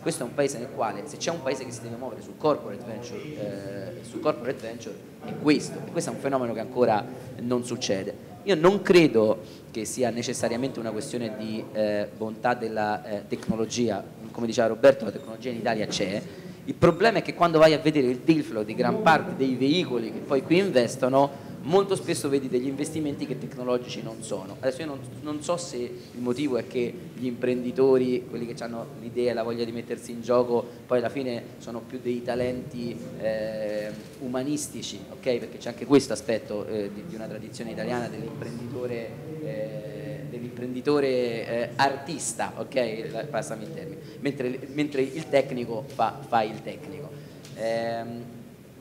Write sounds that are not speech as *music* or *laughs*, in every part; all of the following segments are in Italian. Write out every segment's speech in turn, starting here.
questo è un paese nel quale se c'è un paese che si deve muovere sul corporate venture, eh, sul corporate venture è questo, e questo è un fenomeno che ancora non succede. Io non credo che sia necessariamente una questione di eh, bontà della eh, tecnologia, come diceva Roberto la tecnologia in Italia c'è, il problema è che quando vai a vedere il deal flow di gran parte dei veicoli che poi qui investono molto spesso vedi degli investimenti che tecnologici non sono. Adesso io non, non, so se il motivo è che gli imprenditori, quelli che hanno l'idea e la voglia di mettersi in gioco, poi alla fine sono più dei talenti eh, umanistici, okay? perché c'è anche questo aspetto eh, di, di, una tradizione italiana dell'imprenditore. Eh, dell'imprenditore eh, artista, ok? Passami il termine, mentre, mentre il tecnico fa, fa il tecnico. Ehm,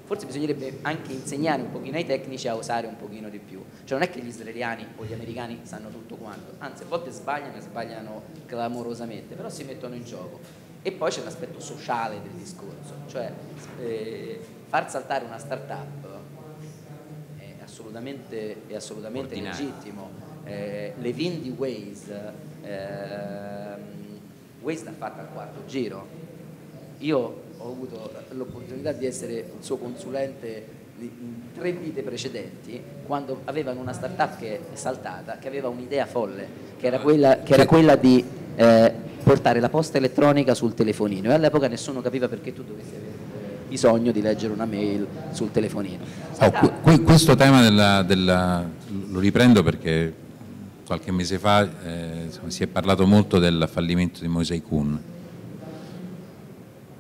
forse bisognerebbe anche insegnare un pochino ai tecnici a usare un pochino di più. Cioè non è che gli israeliani o gli americani sanno tutto quanto, anzi a volte sbagliano e sbagliano clamorosamente, però si mettono in gioco. E poi c'è l'aspetto sociale del discorso, cioè eh, far saltare una start-up è assolutamente, è assolutamente legittimo. Eh, le Vindi Waze, eh, Waze l'ha fatta al quarto giro. Io ho avuto l'opportunità di essere il suo consulente in tre vite precedenti, quando avevano una startup che è saltata, che aveva un'idea folle, che era quella, che era quella di eh, portare la posta elettronica sul telefonino e all'epoca nessuno capiva perché tu dovessi avere bisogno di leggere una mail sul telefonino. Oh, questo tema della, della, lo riprendo perché qualche mese fa eh, si è parlato molto del fallimento di Mosaic Kuhn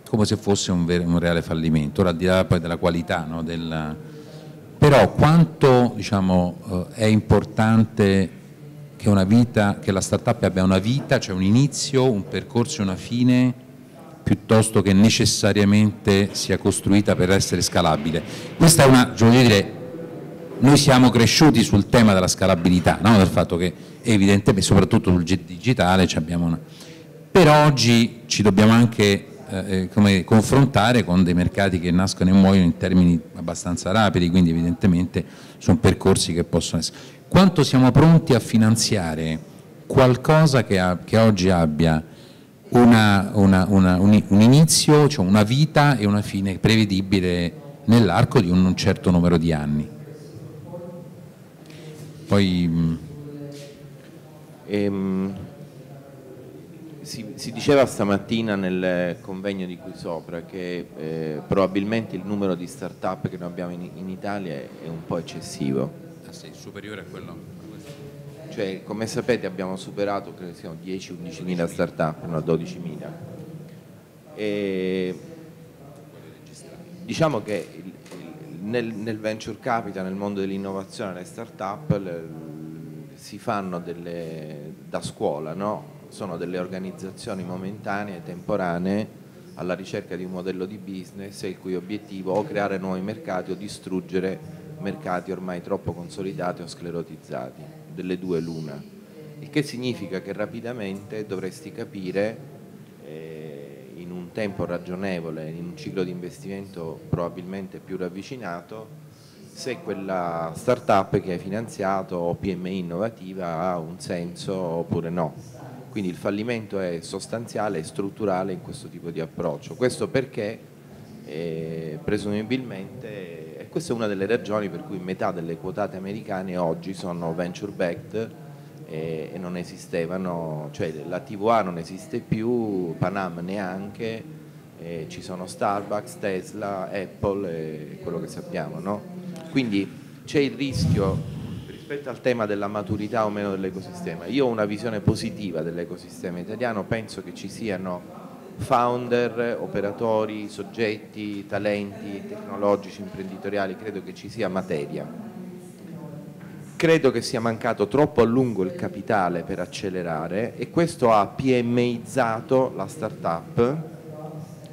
come se fosse un, vero, un reale fallimento, ora al di là poi della qualità, no, della... però quanto diciamo, eh, è importante che, una vita, che la startup abbia una vita, cioè un inizio, un percorso e una fine, piuttosto che necessariamente sia costruita per essere scalabile. Questa è una, voglio dire, noi siamo cresciuti sul tema della scalabilità, no? del fatto che evidentemente, soprattutto sul digitale, abbiamo una... però oggi ci dobbiamo anche eh, come confrontare con dei mercati che nascono e muoiono in termini abbastanza rapidi, quindi evidentemente sono percorsi che possono essere. Quanto siamo pronti a finanziare qualcosa che, ha, che oggi abbia una, una, una, un, un, inizio, cioè una vita e una fine prevedibile nell'arco di un, certo numero di anni? Poi... Ehm, si, si, diceva stamattina nel convegno di qui sopra che eh, probabilmente il numero di start-up che noi abbiamo in, in Italia è, è, un po' eccessivo. Ah sì, superiore a quello? Cioè, come sapete abbiamo superato, credo siano 10-11 mila start-up, no 12 mila. diciamo che il, nel, nel, venture capital, nel mondo dell'innovazione, le start-up si fanno delle, da scuola, no? Sono delle organizzazioni momentanee, temporanee, alla ricerca di un modello di business il cui obiettivo è o creare nuovi mercati o distruggere mercati ormai troppo consolidati o sclerotizzati, delle due l'una. Il che significa che rapidamente dovresti capire eh, in un tempo ragionevole, in un ciclo di investimento probabilmente più ravvicinato, se quella startup che hai finanziato o PMI innovativa ha un senso oppure no. Quindi il fallimento è sostanziale e strutturale in questo tipo di approccio. Questo perché eh, presumibilmente, e questa è una delle ragioni per cui metà delle quotate americane oggi sono venture backed e, e non esistevano, cioè la TVA non esiste più, Panam neanche, eh, ci sono Starbucks, Tesla, Apple e quello che sappiamo. No? Quindi c'è il rischio rispetto al tema della maturità o meno dell'ecosistema, io ho una visione positiva dell'ecosistema italiano, penso che ci siano founder, operatori, soggetti, talenti tecnologici, imprenditoriali, credo che ci sia materia. Credo che sia mancato troppo a lungo il capitale per accelerare e questo ha PMizzato la start-up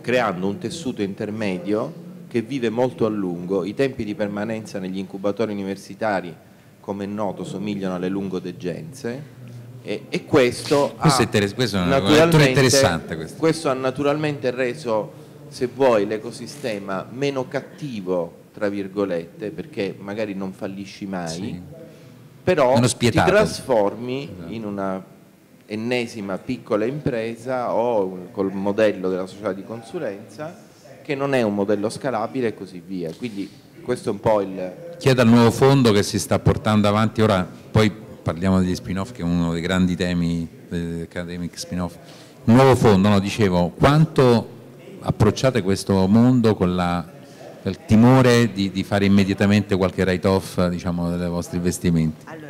creando un tessuto intermedio che vive molto a lungo, i tempi di permanenza negli incubatori universitari come è noto somigliano alle lungodegenze e, e questo, questo, ha questo questo. questo ha naturalmente reso se vuoi l'ecosistema meno cattivo tra virgolette perché magari non fallisci mai sì. però ti trasformi esatto. in una ennesima piccola impresa o col modello della società di consulenza che non è un modello scalabile e così via. Quindi questo è un po' il... Chieda al nuovo fondo che si sta portando avanti ora, poi parliamo degli spin-off che è uno dei grandi temi dell'Academic spin-off. Un nuovo fondo, no, dicevo, quanto approcciate questo mondo con la, il timore di, di, fare immediatamente qualche write-off diciamo, dei vostri investimenti? Allora,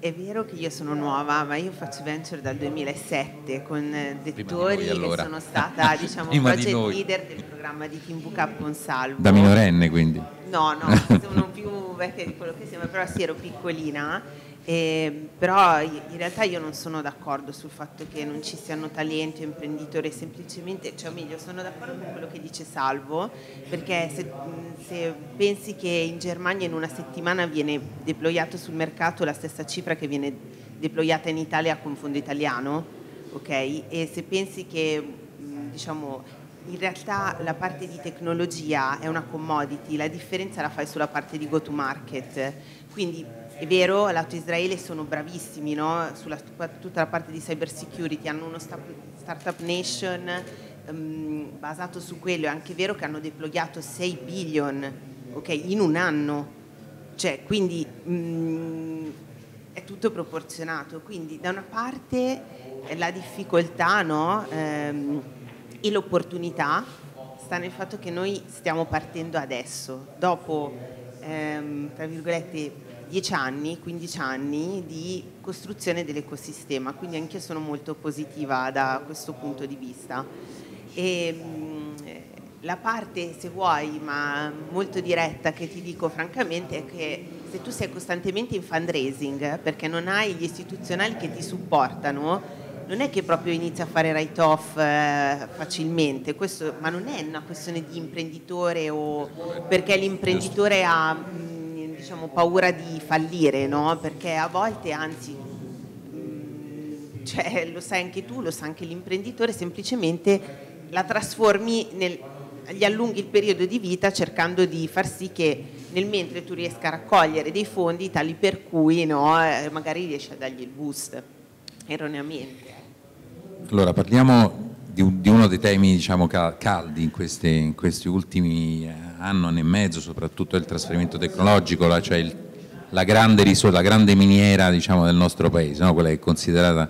è vero che io sono nuova, ma io faccio venture dal 2007 con Dettori noi, allora. e sono stata *laughs* diciamo, project di leader del programma di Book Consalvo. Da minorenne quindi? No, no, sono *laughs* più vecchia di quello che sembra, però sì ero piccolina eh, però in realtà io non sono d'accordo sul fatto che non ci siano talenti o imprenditori, semplicemente, cioè o meglio, sono d'accordo con quello che dice Salvo, perché se, se, pensi che in Germania in una settimana viene deployato sul mercato la stessa cifra che viene deployata in Italia con fondo italiano, ok? E se pensi che diciamo in realtà la parte di tecnologia è una commodity, la differenza la fai sulla parte di go to market. Quindi è vero, lato Israele sono bravissimi no? sulla tutta la parte di cyber security, hanno uno startup nation um, basato su quello, è anche vero che hanno deployato 6 billion okay, in un anno, cioè, quindi um, è tutto proporzionato. Quindi da una parte la difficoltà no? um, e l'opportunità sta nel fatto che noi stiamo partendo adesso, dopo, ehm, tra virgolette, 10 anni, 15 anni di costruzione dell'ecosistema, quindi anche io sono molto positiva da questo punto di vista. E, la parte, se vuoi, ma molto diretta che ti dico francamente è che se tu sei costantemente in fundraising perché non hai gli istituzionali che ti supportano, non è che proprio inizi a fare write-off eh, facilmente, questo, ma non è una questione di imprenditore o perché l'imprenditore ha diciamo, paura di fallire, no? perché a volte anzi mm, cioè, lo sai anche tu, lo sa anche l'imprenditore, semplicemente la trasformi, nel, gli allunghi il periodo di vita cercando di far sì che nel mentre tu riesca a raccogliere dei fondi tali per cui no, eh, magari riesci a dargli il boost, erroneamente. Allora parliamo di, di uno dei temi diciamo, caldi in, queste, in, questi ultimi eh, anno, anno e mezzo, soprattutto il trasferimento tecnologico, cioè il, la, grande risorsa, la grande miniera diciamo, del nostro paese, no? quella che è considerata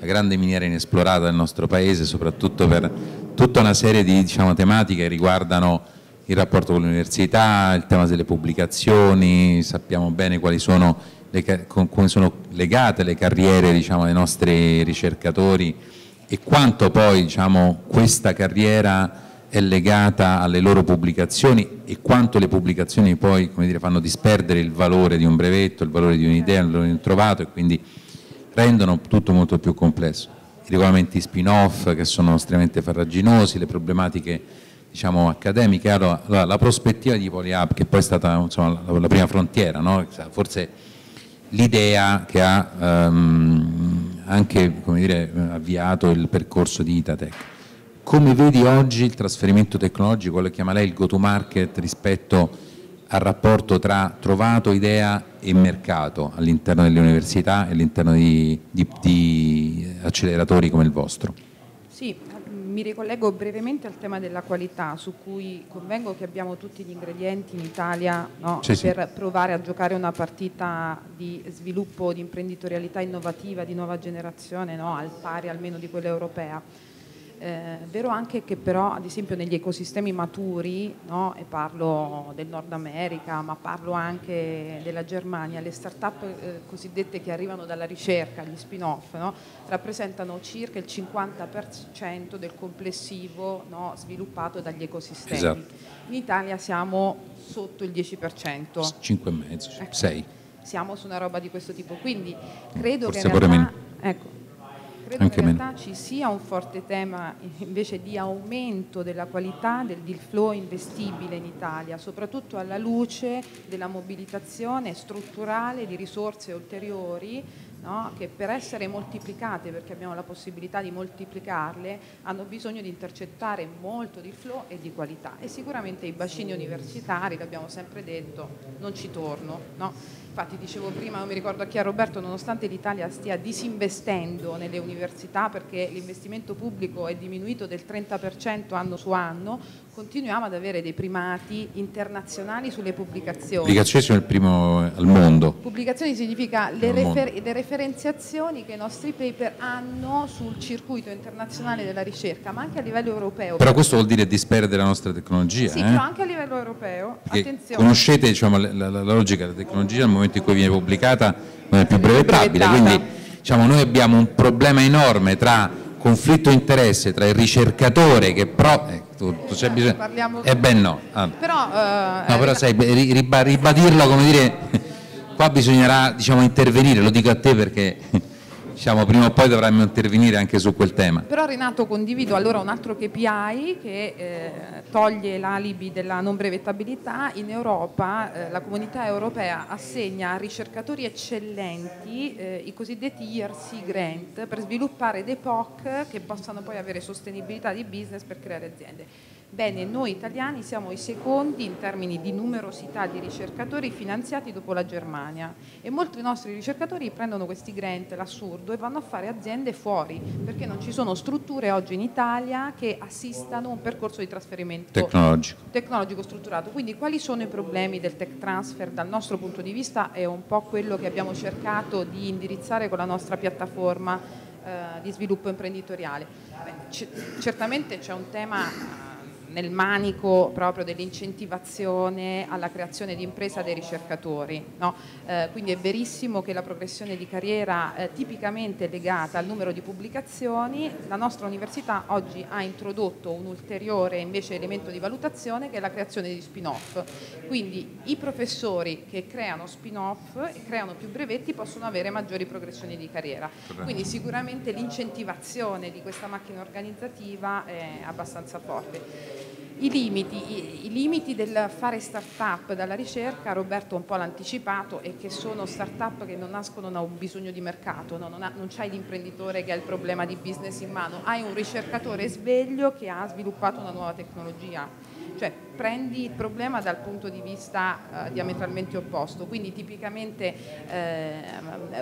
la grande miniera inesplorata del nostro paese, soprattutto per tutta una serie di diciamo, tematiche che riguardano il rapporto con l'università, il tema delle pubblicazioni, sappiamo bene quali sono le, come sono legate le carriere diciamo, dei nostri ricercatori e quanto poi diciamo, questa carriera è legata alle loro pubblicazioni e quanto le pubblicazioni poi dire, fanno disperdere il valore di un brevetto, il valore di un'idea, il valore trovato e quindi rendono tutto molto più complesso. I regolamenti spin-off che sono estremamente farraginosi, le problematiche diciamo, accademiche, allora, la prospettiva di PolyHub che poi è stata insomma, la, prima frontiera, no? forse l'idea che ha um, anche dire, avviato il percorso di Itatec. Come vedi oggi il trasferimento tecnologico, quello che chiama lei il go-to-market rispetto al rapporto tra trovato, idea e mercato all'interno delle università e all'interno di, di, di acceleratori come il vostro? Sì, mi ricollego brevemente al tema della qualità, su cui convengo che abbiamo tutti gli ingredienti in Italia no, sì, per sì. provare a giocare una partita di sviluppo di imprenditorialità innovativa di nuova generazione, no, al pari almeno di quella europea eh, è vero anche che però, ad esempio, negli ecosistemi maturi, no, e parlo del Nord America, ma parlo anche della Germania, le start-up eh, cosiddette che arrivano dalla ricerca, gli spin-off, no, rappresentano circa il 50% del complessivo no, sviluppato dagli ecosistemi. Esatto. In Italia siamo sotto il 10%. 5,5, ecco. 6. Siamo su una roba di questo tipo, quindi credo Forse che in realtà... Credo Anche che in realtà ci sia un forte tema invece di aumento della qualità del deal flow investibile in Italia, soprattutto alla luce della mobilitazione strutturale di risorse ulteriori no? che per essere moltiplicate, perché abbiamo la possibilità di moltiplicarle, hanno bisogno di intercettare molto di flow e di qualità e sicuramente i bacini universitari, l'abbiamo sempre detto, non ci torno. No? Infatti dicevo prima, non mi ricordo a chi a Roberto, nonostante l'Italia stia disinvestendo nelle università perché l'investimento pubblico è diminuito del 30% anno su anno, continuiamo ad avere dei primati internazionali sulle pubblicazioni. Pubblicazioni sono il primo al mondo. Pubblicazioni significa le, refer le, referenziazioni che i nostri paper hanno sul circuito internazionale della ricerca, ma anche a livello europeo. Però questo vuol dire disperdere la nostra tecnologia. Sì, eh? però anche a livello europeo. Conoscete diciamo, la, la, la, logica della tecnologia al momento in cui viene pubblicata non è più brevettabile, quindi diciamo, noi abbiamo un problema enorme tra conflitto interesse tra il ricercatore che pro... Eh, tutto, c'è bisogno... Parliamo... Eh ben no. Ah. Però, uh, no, però sai, ribadirlo come dire, *laughs* qua bisognerà diciamo, intervenire, lo dico a te perché diciamo, prima o poi dovremmo intervenire anche su quel tema. Però Renato condivido allora un altro KPI che eh, toglie l'alibi della non brevettabilità. In Europa eh, la comunità europea assegna a ricercatori eccellenti eh, i cosiddetti ERC grant per sviluppare dei POC che possano poi avere sostenibilità di business per creare aziende. Bene, noi italiani siamo i secondi in termini di numerosità di ricercatori finanziati dopo la Germania e molti nostri ricercatori prendono questi grant, l'assurdo, e vanno a fare aziende fuori perché non ci sono strutture oggi in Italia che assistano un percorso di trasferimento tecnologico. tecnologico strutturato. Quindi quali sono i problemi del tech transfer dal nostro punto di vista è un po' quello che abbiamo cercato di indirizzare con la nostra piattaforma eh, di sviluppo imprenditoriale. Beh, certamente c'è un tema nel manico proprio dell'incentivazione alla creazione di impresa dei ricercatori. No? Eh, quindi è verissimo che la progressione di carriera eh, tipicamente è legata al numero di pubblicazioni. La nostra università oggi ha introdotto un ulteriore invece elemento di valutazione che è la creazione di spin-off. Quindi i professori che creano spin-off e creano più brevetti possono avere maggiori progressioni di carriera. Quindi sicuramente l'incentivazione di questa macchina organizzativa è abbastanza forte. I limiti, i, i limiti, del fare start-up dalla ricerca, Roberto un po' l'ha anticipato, è che sono start-up che non nascono da un bisogno di mercato, no? non, ha, non c'hai l'imprenditore che ha il problema di business in mano, hai un ricercatore sveglio che ha sviluppato una nuova tecnologia cioè prendi il problema dal punto di vista eh, diametralmente opposto, quindi tipicamente eh,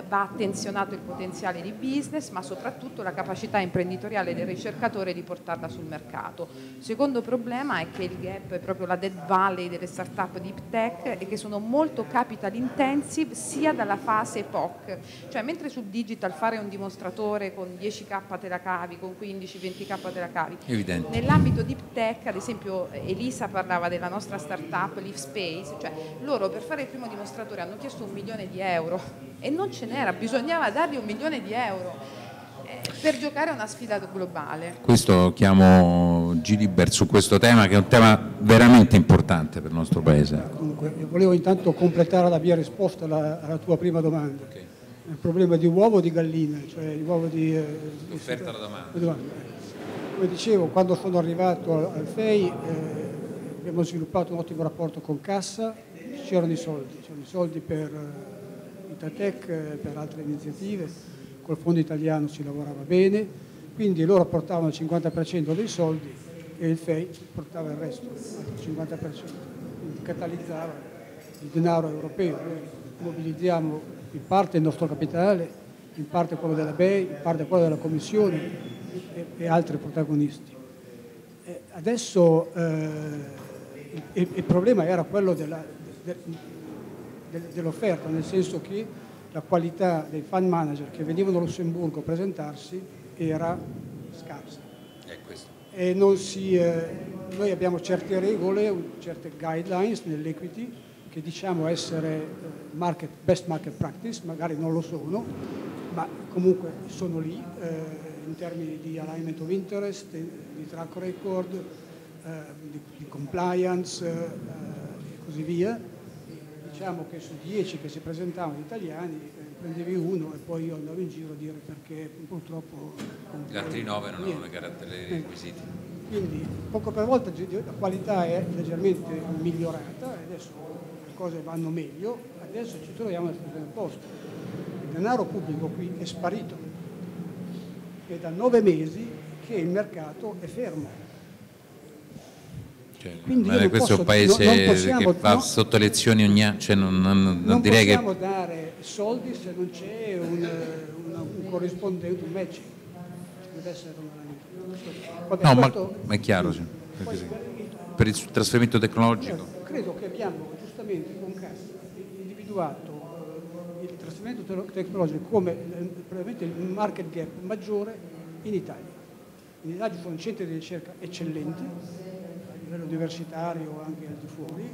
va attenzionato il potenziale di business, ma soprattutto la capacità imprenditoriale del ricercatore di portarla sul mercato. Il secondo problema è che il gap è proprio la dead valley delle start-up deep tech e che sono molto capital intensive sia dalla fase POC, cioè mentre sul digital fare un dimostratore con 10k te la cavi, con 15-20k te la cavi, Evidente. nell'ambito deep tech, ad esempio Elisa Elisa parlava della nostra startup Leaf Space, cioè loro per fare il primo dimostratore hanno chiesto un milione di euro e non ce n'era, bisognava dargli un milione di euro eh, per giocare a una sfida globale. Questo chiamo Gilibert su questo tema che è un tema veramente importante per il nostro paese. Comunque, volevo intanto completare la mia risposta alla, alla tua prima domanda. Okay. Il problema di uovo o di gallina, cioè l'uovo di... Eh, L'offerta alla domanda. domanda. Come dicevo, quando sono arrivato al, al FEI eh, abbiamo sviluppato un ottimo rapporto con Cassa, c'erano i soldi, c'erano i soldi per uh, Itatec, per altre iniziative, col fondo italiano si lavorava bene, quindi loro portavano il 50% dei soldi e il FEI portava il resto, il 50%, quindi catalizzava il denaro europeo. Noi mobilizziamo in parte il nostro capitale, in parte quello della BEI, in parte quello della Commissione e, e altri protagonisti. E adesso eh, il, il problema era quello della, de, de, dell'offerta, nel senso che la qualità dei fund manager che venivano a Lussemburgo a presentarsi era scarsa. E non si, eh, noi abbiamo certe regole, certe guidelines nell'equity che diciamo essere eh, market, best market practice, magari non lo sono, ma comunque sono lì eh, in termini di alignment of interest, di track record, di, di, compliance eh, e così via. Diciamo che su dieci che si presentavano italiani eh, prendevi uno e poi io andavo in giro a dire perché purtroppo... Gli altri nove non avevano i requisiti. Quindi poco per volta la qualità è leggermente migliorata e adesso le cose vanno meglio, adesso ci troviamo al secondo posto. denaro pubblico qui è sparito. È da nove mesi che il mercato è fermo. Cioè, questo posso, è un paese non, non possiamo, che va no, sotto elezioni ogni anno, cioè non, non, non direi che... Non possiamo dare soldi se non c'è un, un, un, corrispondente, un match. Deve essere una... Vabbè, no, questo, ma, ma, è chiaro, sì. poi, per il trasferimento tecnologico. Credo che abbiamo giustamente con Cassa individuato il trasferimento tecnologico come probabilmente il market gap maggiore in Italia. In Italia ci sono centri di ricerca eccellenti livello universitario o anche al di fuori,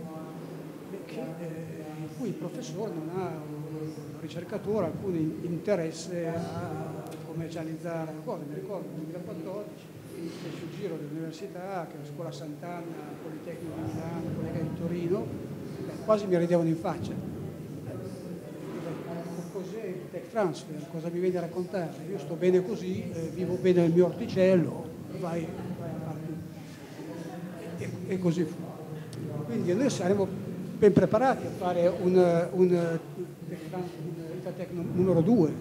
che, eh, in cui il professore non ha, il ricercatore, alcun interesse a commercializzare la cosa. Mi ricordo nel 2014 sul giro dell'università, che la scuola Sant'Anna, il Politecnico di Milano, il collega di Torino, beh, quasi mi ridevano in faccia cos'è il tech transfer, cosa mi viene a raccontare? Io sto bene così, eh, vivo bene nel mio orticello, vai e, e, così fu. Quindi noi saremo ben preparati a fare un, un, un numero 2.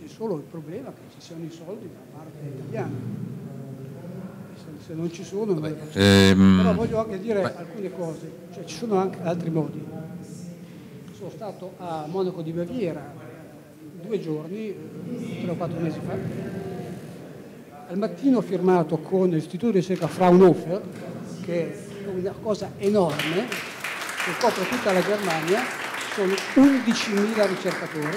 C'è solo il problema che ci siano i soldi da parte italiana. Se, se non ci sono... Vabbè, ehm... Però voglio anche dire Beh. alcune cose, cioè ci sono anche altri modi sono stato a Monaco di Baviera due giorni, tre o quattro mesi fa. Al mattino ho firmato con l'Istituto di ricerca Fraunhofer, che è una cosa enorme, che copre tutta la Germania, sono 11.000 ricercatori.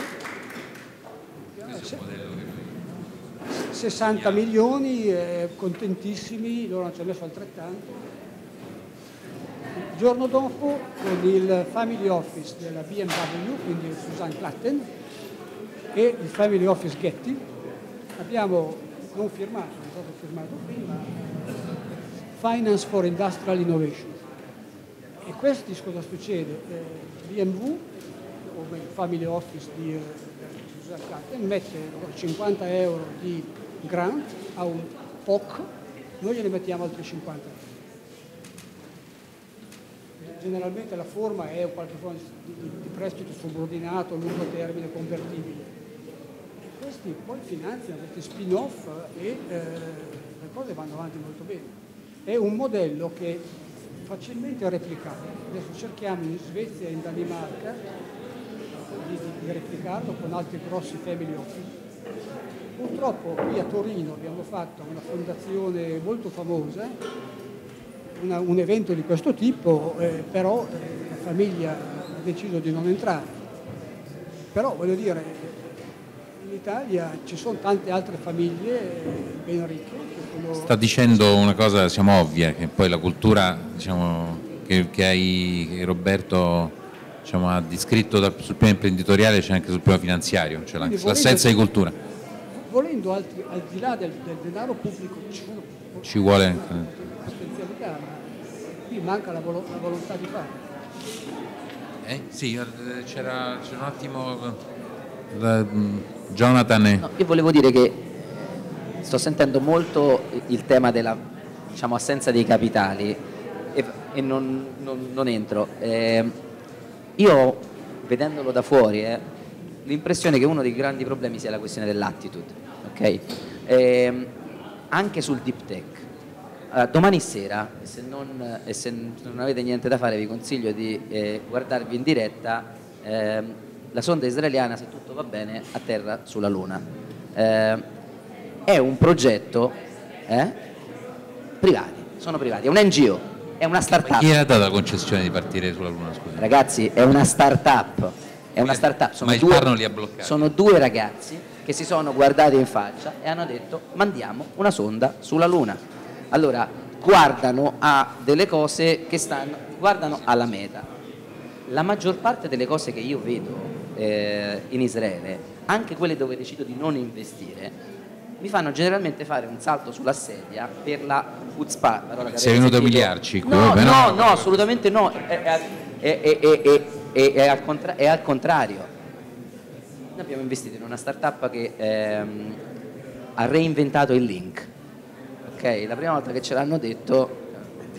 60 milioni, eh, contentissimi, loro non ci hanno messo altrettanto il giorno dopo con il Family Office della BMW, quindi Susan Clatten, e il Family Office Getty, abbiamo non firmato, è stato firmato prima, Finance for Industrial Innovation. E questi cosa succede? Eh, BMW, o il Family Office di eh, Susan Clatten, mette 50 euro di grant a un POC, noi gliene mettiamo altri 50 euro generalmente la forma è qualche forma di, di, di prestito subordinato lungo termine convertibile. Questi poi finanziano questi spin-off e eh, le cose vanno avanti molto bene. È un modello che è facilmente replicabile. Adesso cerchiamo in Svezia e in Danimarca di, di replicarlo con altri grossi family office. Purtroppo qui a Torino abbiamo fatto una fondazione molto famosa una, un evento di questo tipo, eh, però eh, la famiglia ha deciso di non entrare. Però voglio dire, Italia ci sono tante altre famiglie eh, ben ricche. Sono... Sta dicendo una cosa, siamo ovvia, che poi la cultura diciamo, che, che, hai, che Roberto diciamo, ha descritto dal, sul piano imprenditoriale c'è anche sul piano finanziario, cioè l'assenza di cultura. Volendo al, al di là del, del denaro pubblico ci, ci vuole anche qui manca la, volo- la volontà di fare. Eh? Sì, eh, c'era, c'era un attimo la, mm, Jonathan. E... No, io volevo dire che sto sentendo molto il tema della diciamo, assenza dei capitali e, e non, non, non, entro. Eh, io, vedendolo da fuori, eh, l'impressione che uno dei grandi problemi sia la questione dell'attitude. Okay? Eh, anche sul deep tech Uh, domani sera, se non, se non avete niente da fare, vi consiglio di eh, guardarvi in diretta eh, la sonda israeliana, se tutto va bene, a terra sulla Luna. Eh, è un progetto eh, privati, sono privati, è un NGO, è una start-up. Chi ha dato la concessione di partire sulla Luna? Scusi. Ragazzi, è una start-up. È una start-up. Sono, due, li ha bloccati. sono due ragazzi che si sono guardati in faccia e hanno detto mandiamo una sonda sulla Luna allora, guardano a delle cose che stanno, guardano alla meta. La maggior parte delle cose che io vedo eh, in Israele, anche quelle dove decido di non investire, mi fanno generalmente fare un salto sulla sedia per la chutzpah. Sei venuto a umiliarci? No, no, no, assolutamente no, è, è, è, al, contra- è, al contrario. Noi abbiamo investito in una startup che ehm, ha reinventato il link la prima volta che ce l'hanno detto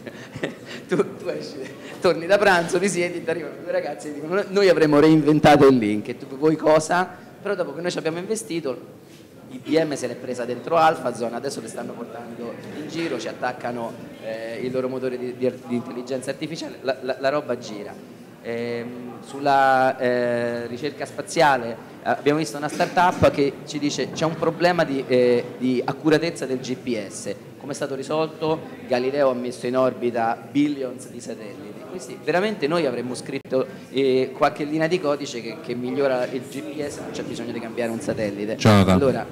*laughs* tu, tu esci, torni da pranzo, ti siedi, ti arrivano due ragazzi e dicono noi avremmo reinventato il link e tu vuoi cosa? Però dopo che noi ci abbiamo investito IBM se l'è presa dentro AlphaZone, adesso le stanno portando in giro, ci attaccano eh, il loro motore di, di, di intelligenza artificiale, la, la, la roba gira. Eh, sulla eh, ricerca spaziale eh, abbiamo visto una startup che ci dice c'è un problema di, eh, di accuratezza del GPS, come è stato risolto? Galileo ha messo in orbita billions di satelliti. Questi, veramente noi avremmo scritto eh, qualche linea di codice che, che, migliora il GPS, non c'è bisogno di cambiare un satellite. Ciao, allora,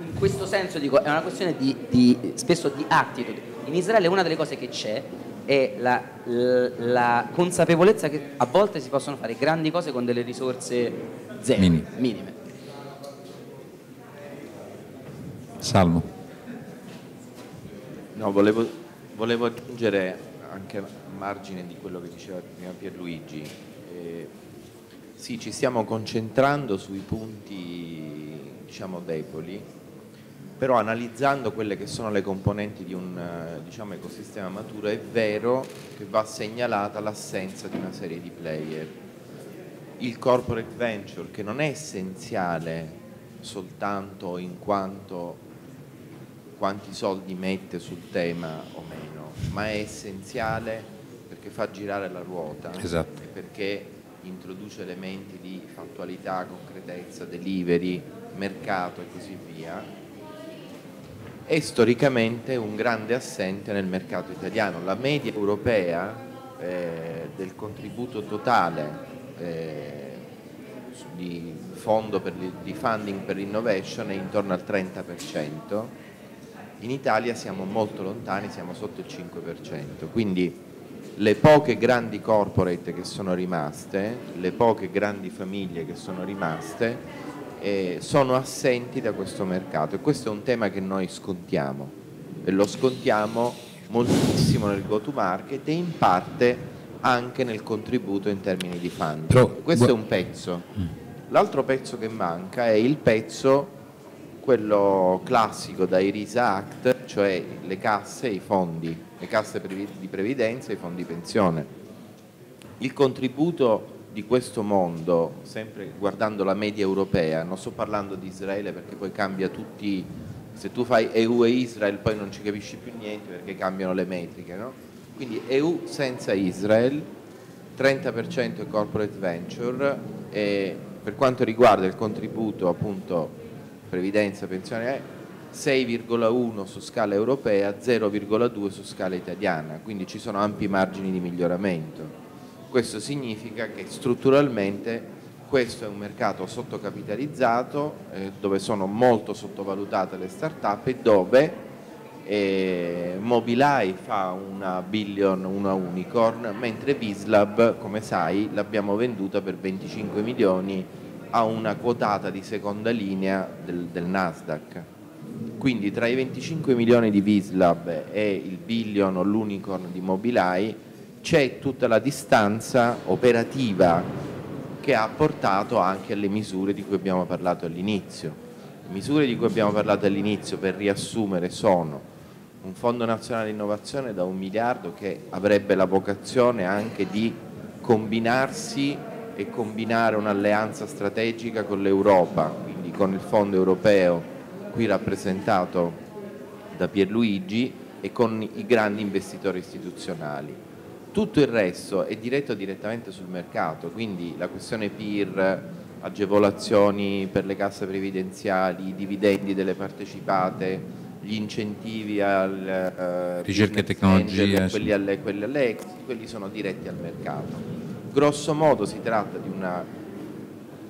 in questo senso dico, è una questione di, di, spesso di attitude. In Israele una delle cose che c'è è la, la, consapevolezza che a volte si possono fare grandi cose con delle risorse zero, minime. minime. Salmo. No, volevo, volevo, aggiungere anche a margine di quello che diceva prima Pierluigi. Eh, sì, ci stiamo concentrando sui punti diciamo, deboli, però analizzando quelle che sono le componenti di un diciamo, ecosistema maturo è vero che va segnalata l'assenza di una serie di player. Il corporate venture che non è essenziale soltanto in quanto quanti soldi mette sul tema o meno, ma è essenziale perché fa girare la ruota esatto. e perché introduce elementi di fattualità, concretezza, delivery, mercato e così via è storicamente un grande assente nel mercato italiano. La media europea eh, del contributo totale eh, di fondo per, di funding per l'innovation è intorno al 30%, in Italia siamo molto lontani, siamo sotto il 5%, quindi le poche grandi corporate che sono rimaste, le poche grandi famiglie che sono rimaste, eh, sono assenti da questo mercato e questo è un tema che noi scontiamo e lo scontiamo moltissimo nel go to market e in parte anche nel contributo in termini di funding. Questo è un pezzo. Mm. L'altro pezzo che manca è il pezzo, quello classico da IRISA Act, cioè le casse e i fondi, le casse di previdenza e i fondi pensione. Il contributo di questo mondo, sempre guardando la media europea, non sto parlando di Israele perché poi cambia tutti, se tu fai EU e Israele poi non ci capisci più niente perché cambiano le metriche, no? Quindi EU senza Israele, 30% è corporate venture e per quanto riguarda il contributo appunto previdenza, pensione 6,1 su scala europea, 0,2 su scala italiana, quindi ci sono ampi margini di miglioramento. Questo significa che strutturalmente questo è un mercato sottocapitalizzato eh, dove sono molto sottovalutate le start-up e dove eh, Mobileye fa una billion, una unicorn, mentre Bislab, come sai, l'abbiamo venduta per 25 milioni a una quotata di seconda linea del, del Nasdaq. Quindi tra i 25 milioni di Bislab e il billion o l'unicorn di Mobileye c'è tutta la distanza operativa che ha portato anche alle misure di cui abbiamo parlato all'inizio. Le misure di cui abbiamo parlato all'inizio, per riassumere, sono un Fondo Nazionale di Innovazione da un miliardo che avrebbe la vocazione anche di combinarsi e combinare un'alleanza strategica con l'Europa, quindi con il Fondo Europeo qui rappresentato da Pierluigi e con i grandi investitori istituzionali tutto il resto è diretto direttamente sul mercato, quindi la questione PIR, agevolazioni per le casse previdenziali, i dividendi delle partecipate, gli incentivi al uh, ricerca e tecnologia, quelli alle, quelli alle quelli sono diretti al mercato. Grosso modo si tratta di un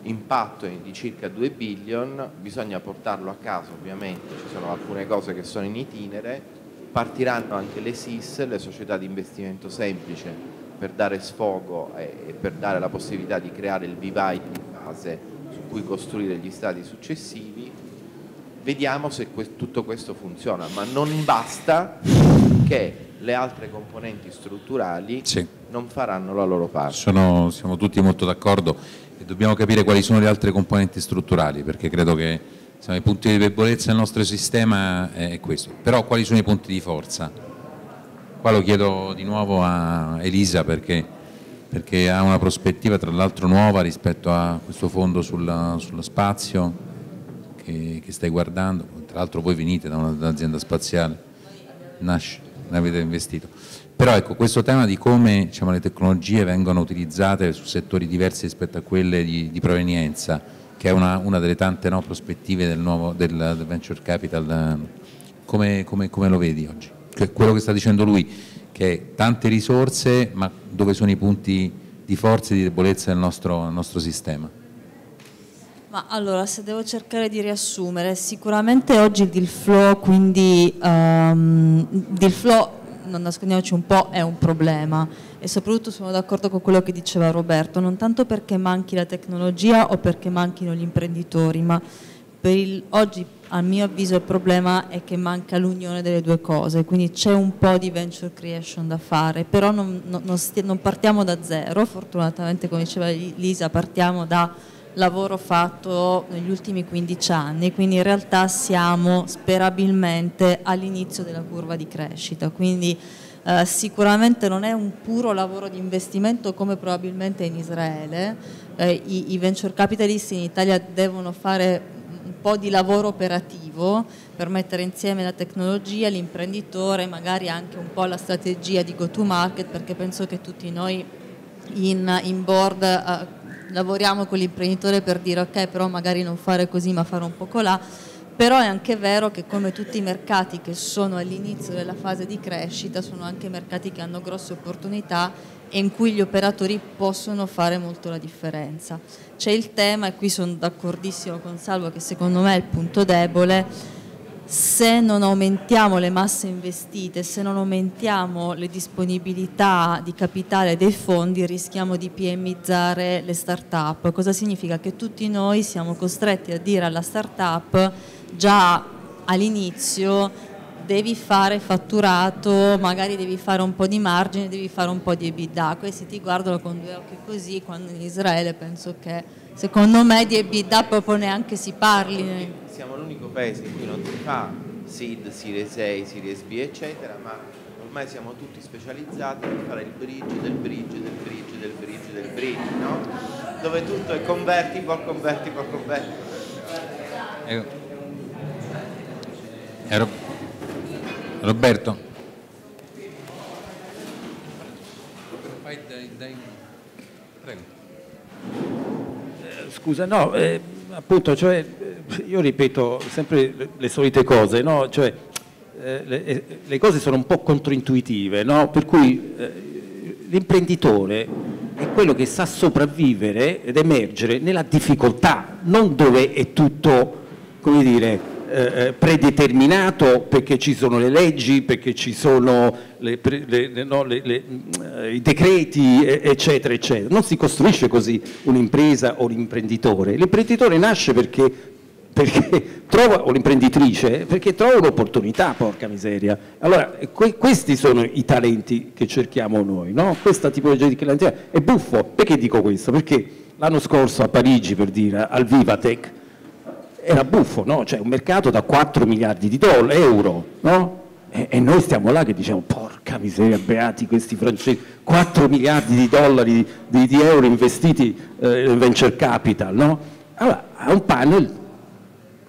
impatto di circa 2 billion, bisogna portarlo a casa ovviamente, ci sono alcune cose che sono in itinere, partiranno anche le SIS, le società di investimento semplice, per dare sfogo e per dare la possibilità di creare il vivaio di base su cui costruire gli stati successivi. Vediamo se tutto questo funziona, ma non basta che le altre componenti strutturali sì. Non faranno la loro parte. Sono, siamo tutti molto d'accordo e dobbiamo capire quali sono le altre componenti strutturali perché credo che insomma, i punti di debolezza del nostro sistema è questo. Però quali sono i punti di forza? qua lo chiedo di nuovo a Elisa perché, perché ha una prospettiva tra l'altro nuova rispetto a questo fondo sul, sullo spazio che, che, stai guardando, tra l'altro voi venite da un'azienda spaziale, Nash, ne avete investito. Però ecco, questo tema di come diciamo, le tecnologie vengono utilizzate su settori diversi rispetto a quelle di, di provenienza, che è una, una delle tante no, prospettive del, nuovo, del, del, venture capital, come, come, come lo vedi oggi? Cioè, quello che sta dicendo lui, che tante risorse, ma dove sono i punti di forza e di debolezza del nostro, nostro sistema? Ma allora, se devo cercare di riassumere, sicuramente oggi il deal flow, quindi um, deal flow non nascondiamoci un po', è un problema. E soprattutto sono d'accordo con quello che diceva Roberto, non tanto perché manchi la tecnologia o perché manchino gli imprenditori, ma il, oggi a mio avviso il problema è che manca l'unione delle due cose, quindi c'è un po' di venture creation da fare, però non, non, non partiamo da zero, fortunatamente come diceva Lisa partiamo da lavoro fatto negli ultimi 15 anni, quindi in realtà siamo sperabilmente all'inizio della curva di crescita, quindi eh, sicuramente non è un puro lavoro di investimento come probabilmente in Israele, eh, i, i venture capitalist in Italia devono fare un po' di lavoro operativo per mettere insieme la tecnologia, l'imprenditore, magari anche un po' la strategia di go to market, perché penso che tutti noi in, in board eh, lavoriamo con l'imprenditore per dire ok però magari non fare così ma fare un po' là, però è anche vero che come tutti i mercati che sono all'inizio della fase di crescita sono anche mercati che hanno grosse opportunità e in cui gli operatori possono fare molto la differenza. C'è il tema, e qui sono d'accordissimo con Salvo che secondo me è il punto debole, se non aumentiamo le masse investite, se non aumentiamo le disponibilità di capitale dei fondi, rischiamo di PMizzare le start-up. Cosa significa? Che tutti noi siamo costretti a dire alla start-up già all'inizio devi fare fatturato, magari devi fare un po' di margine, devi fare un po' di EBITDA. Questi ti guardano con due occhi così, quando in Israele penso che secondo me di EBITDA proprio neanche si parli siamo l'unico paese in cui non si fa SID, Series A, Series B, eccetera, ma ormai siamo tutti specializzati per fare il bridge del bridge del bridge del bridge del bridge, no? Dove tutto è convertible, convertible, convertible. Eh, eh, Roberto. Prego. Eh, scusa, no, eh, appunto, cioè, io ripeto sempre le, solite cose, no? cioè, eh, le, eh, le, cose sono un po' controintuitive, no? per cui eh, l'imprenditore è quello che sa sopravvivere ed emergere nella difficoltà, non dove è tutto, come dire, eh, eh, predeterminato perché ci sono le leggi, perché ci sono le, le, no, le, eh, i decreti, eccetera, eccetera. Non si costruisce così un'impresa o l'imprenditore. L'imprenditore nasce perché, perché *laughs* trova, o l'imprenditrice, perché trova un'opportunità, porca miseria. Allora, que, questi sono i talenti che cerchiamo noi, no? Questa tipologia di clientela è buffo. Perché dico questo? Perché l'anno scorso a Parigi, per dire, al Vivatech, era buffo, no? cioè un mercato da 4 miliardi di dollari, euro, no? e, e, noi stiamo là che diciamo porca miseria, beati questi francesi, 4 miliardi di dollari di, di euro investiti eh, venture capital, no? Allora, a un panel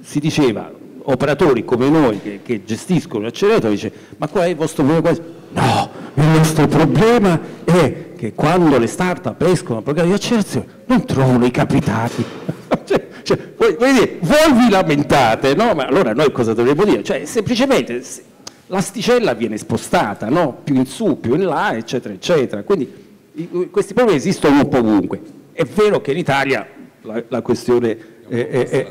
si diceva, operatori come noi che, che gestiscono l'acceleratore, dice ma qual è il vostro problema? No, il nostro problema è che quando le start-up escono dal programma di accelerazione non trovano i capitali. *laughs* cioè, cioè, voi, voi, voi, vi lamentate, no? Ma allora noi cosa dovremmo dire? Cioè, semplicemente l'asticella viene spostata, no? Più in su, più in là, eccetera, eccetera. Quindi i, questi problemi esistono un po' ovunque. È vero che in Italia la, la questione è, è,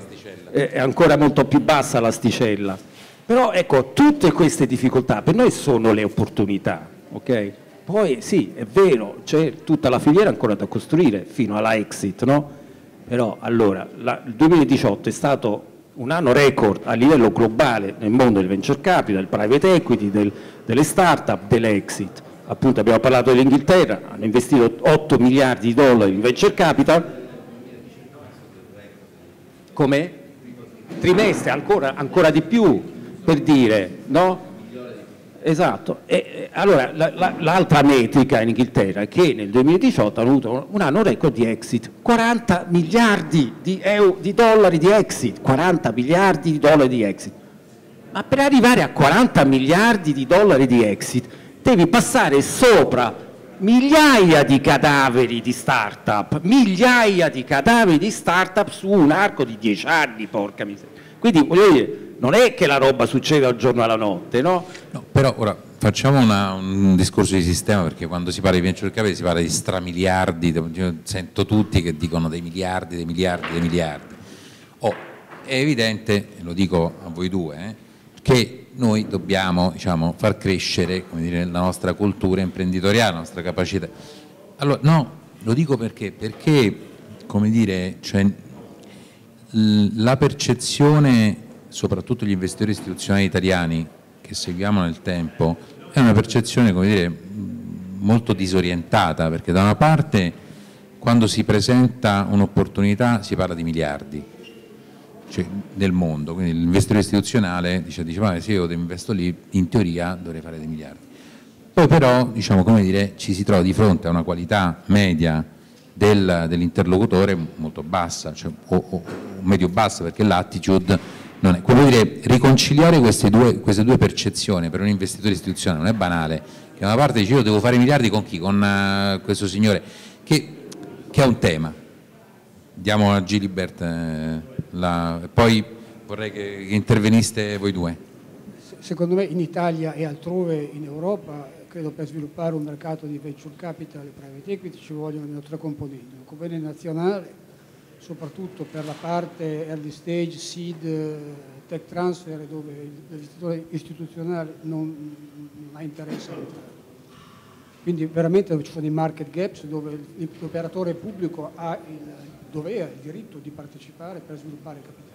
è, è ancora molto più bassa l'asticella. Però ecco, tutte queste difficoltà per noi sono le opportunità, ok? Poi sì, è vero, c'è tutta la filiera ancora da costruire fino alla exit, no? Però allora, la, il 2018 è stato un anno record a livello globale nel mondo del venture capital, del private equity, del, delle start-up, dell'exit. Appunto abbiamo parlato dell'Inghilterra, hanno investito 8 miliardi di dollari in venture capital. Come? Trimestre, ancora, ancora di più, per dire, no? Esatto, e, allora la, la, l'altra metrica in Inghilterra è che nel 2018 hanno avuto un anno record di exit, 40 miliardi di, euro, di dollari di exit, 40 miliardi di dollari di exit. Ma per arrivare a 40 miliardi di dollari di exit devi passare sopra migliaia di cadaveri di start-up, migliaia di cadaveri di start-up su un arco di 10 anni, porca miseria. Quindi voglio dire, non è che la roba succede dal giorno alla notte, no? no però ora facciamo una, un discorso di sistema perché quando si parla di venture capital si parla di stramiliardi, sento tutti che dicono dei miliardi, dei miliardi, dei miliardi. Oh, è evidente, lo dico a voi due, eh, che noi dobbiamo diciamo, far crescere dire, la nostra cultura imprenditoriale, la nostra capacità. Allora, no, lo dico perché, perché come dire, cioè, la percezione soprattutto gli investitori istituzionali italiani che seguiamo nel tempo, è una percezione dire, molto disorientata, perché da una parte quando si presenta un'opportunità si parla di miliardi cioè, nel mondo, quindi l'investitore istituzionale dice, dice ma se io investo lì in teoria dovrei fare dei miliardi. Poi però diciamo, dire, ci si trova di fronte a una qualità media del, dell'interlocutore molto bassa, cioè, o, o medio bassa perché l'attitude non è, quello dire riconciliare queste due, queste due, percezioni per un investitore istituzionale non è banale, che da una parte dice io devo fare miliardi con chi? Con uh, questo signore, che, che, è un tema. Diamo a Gilibert, eh, la, poi vorrei che, che interveniste voi due. Secondo me in Italia e altrove in Europa credo per sviluppare un mercato di venture capital e private equity ci vogliono tre componenti, un componente nazionale, soprattutto per la parte early stage, seed, eh, tech transfer, dove l'investitore istituzionale non, non ha interesse a entrare. Quindi veramente ci sono i market gaps, dove l'operatore pubblico ha il dovere, il diritto di partecipare per sviluppare il capitale.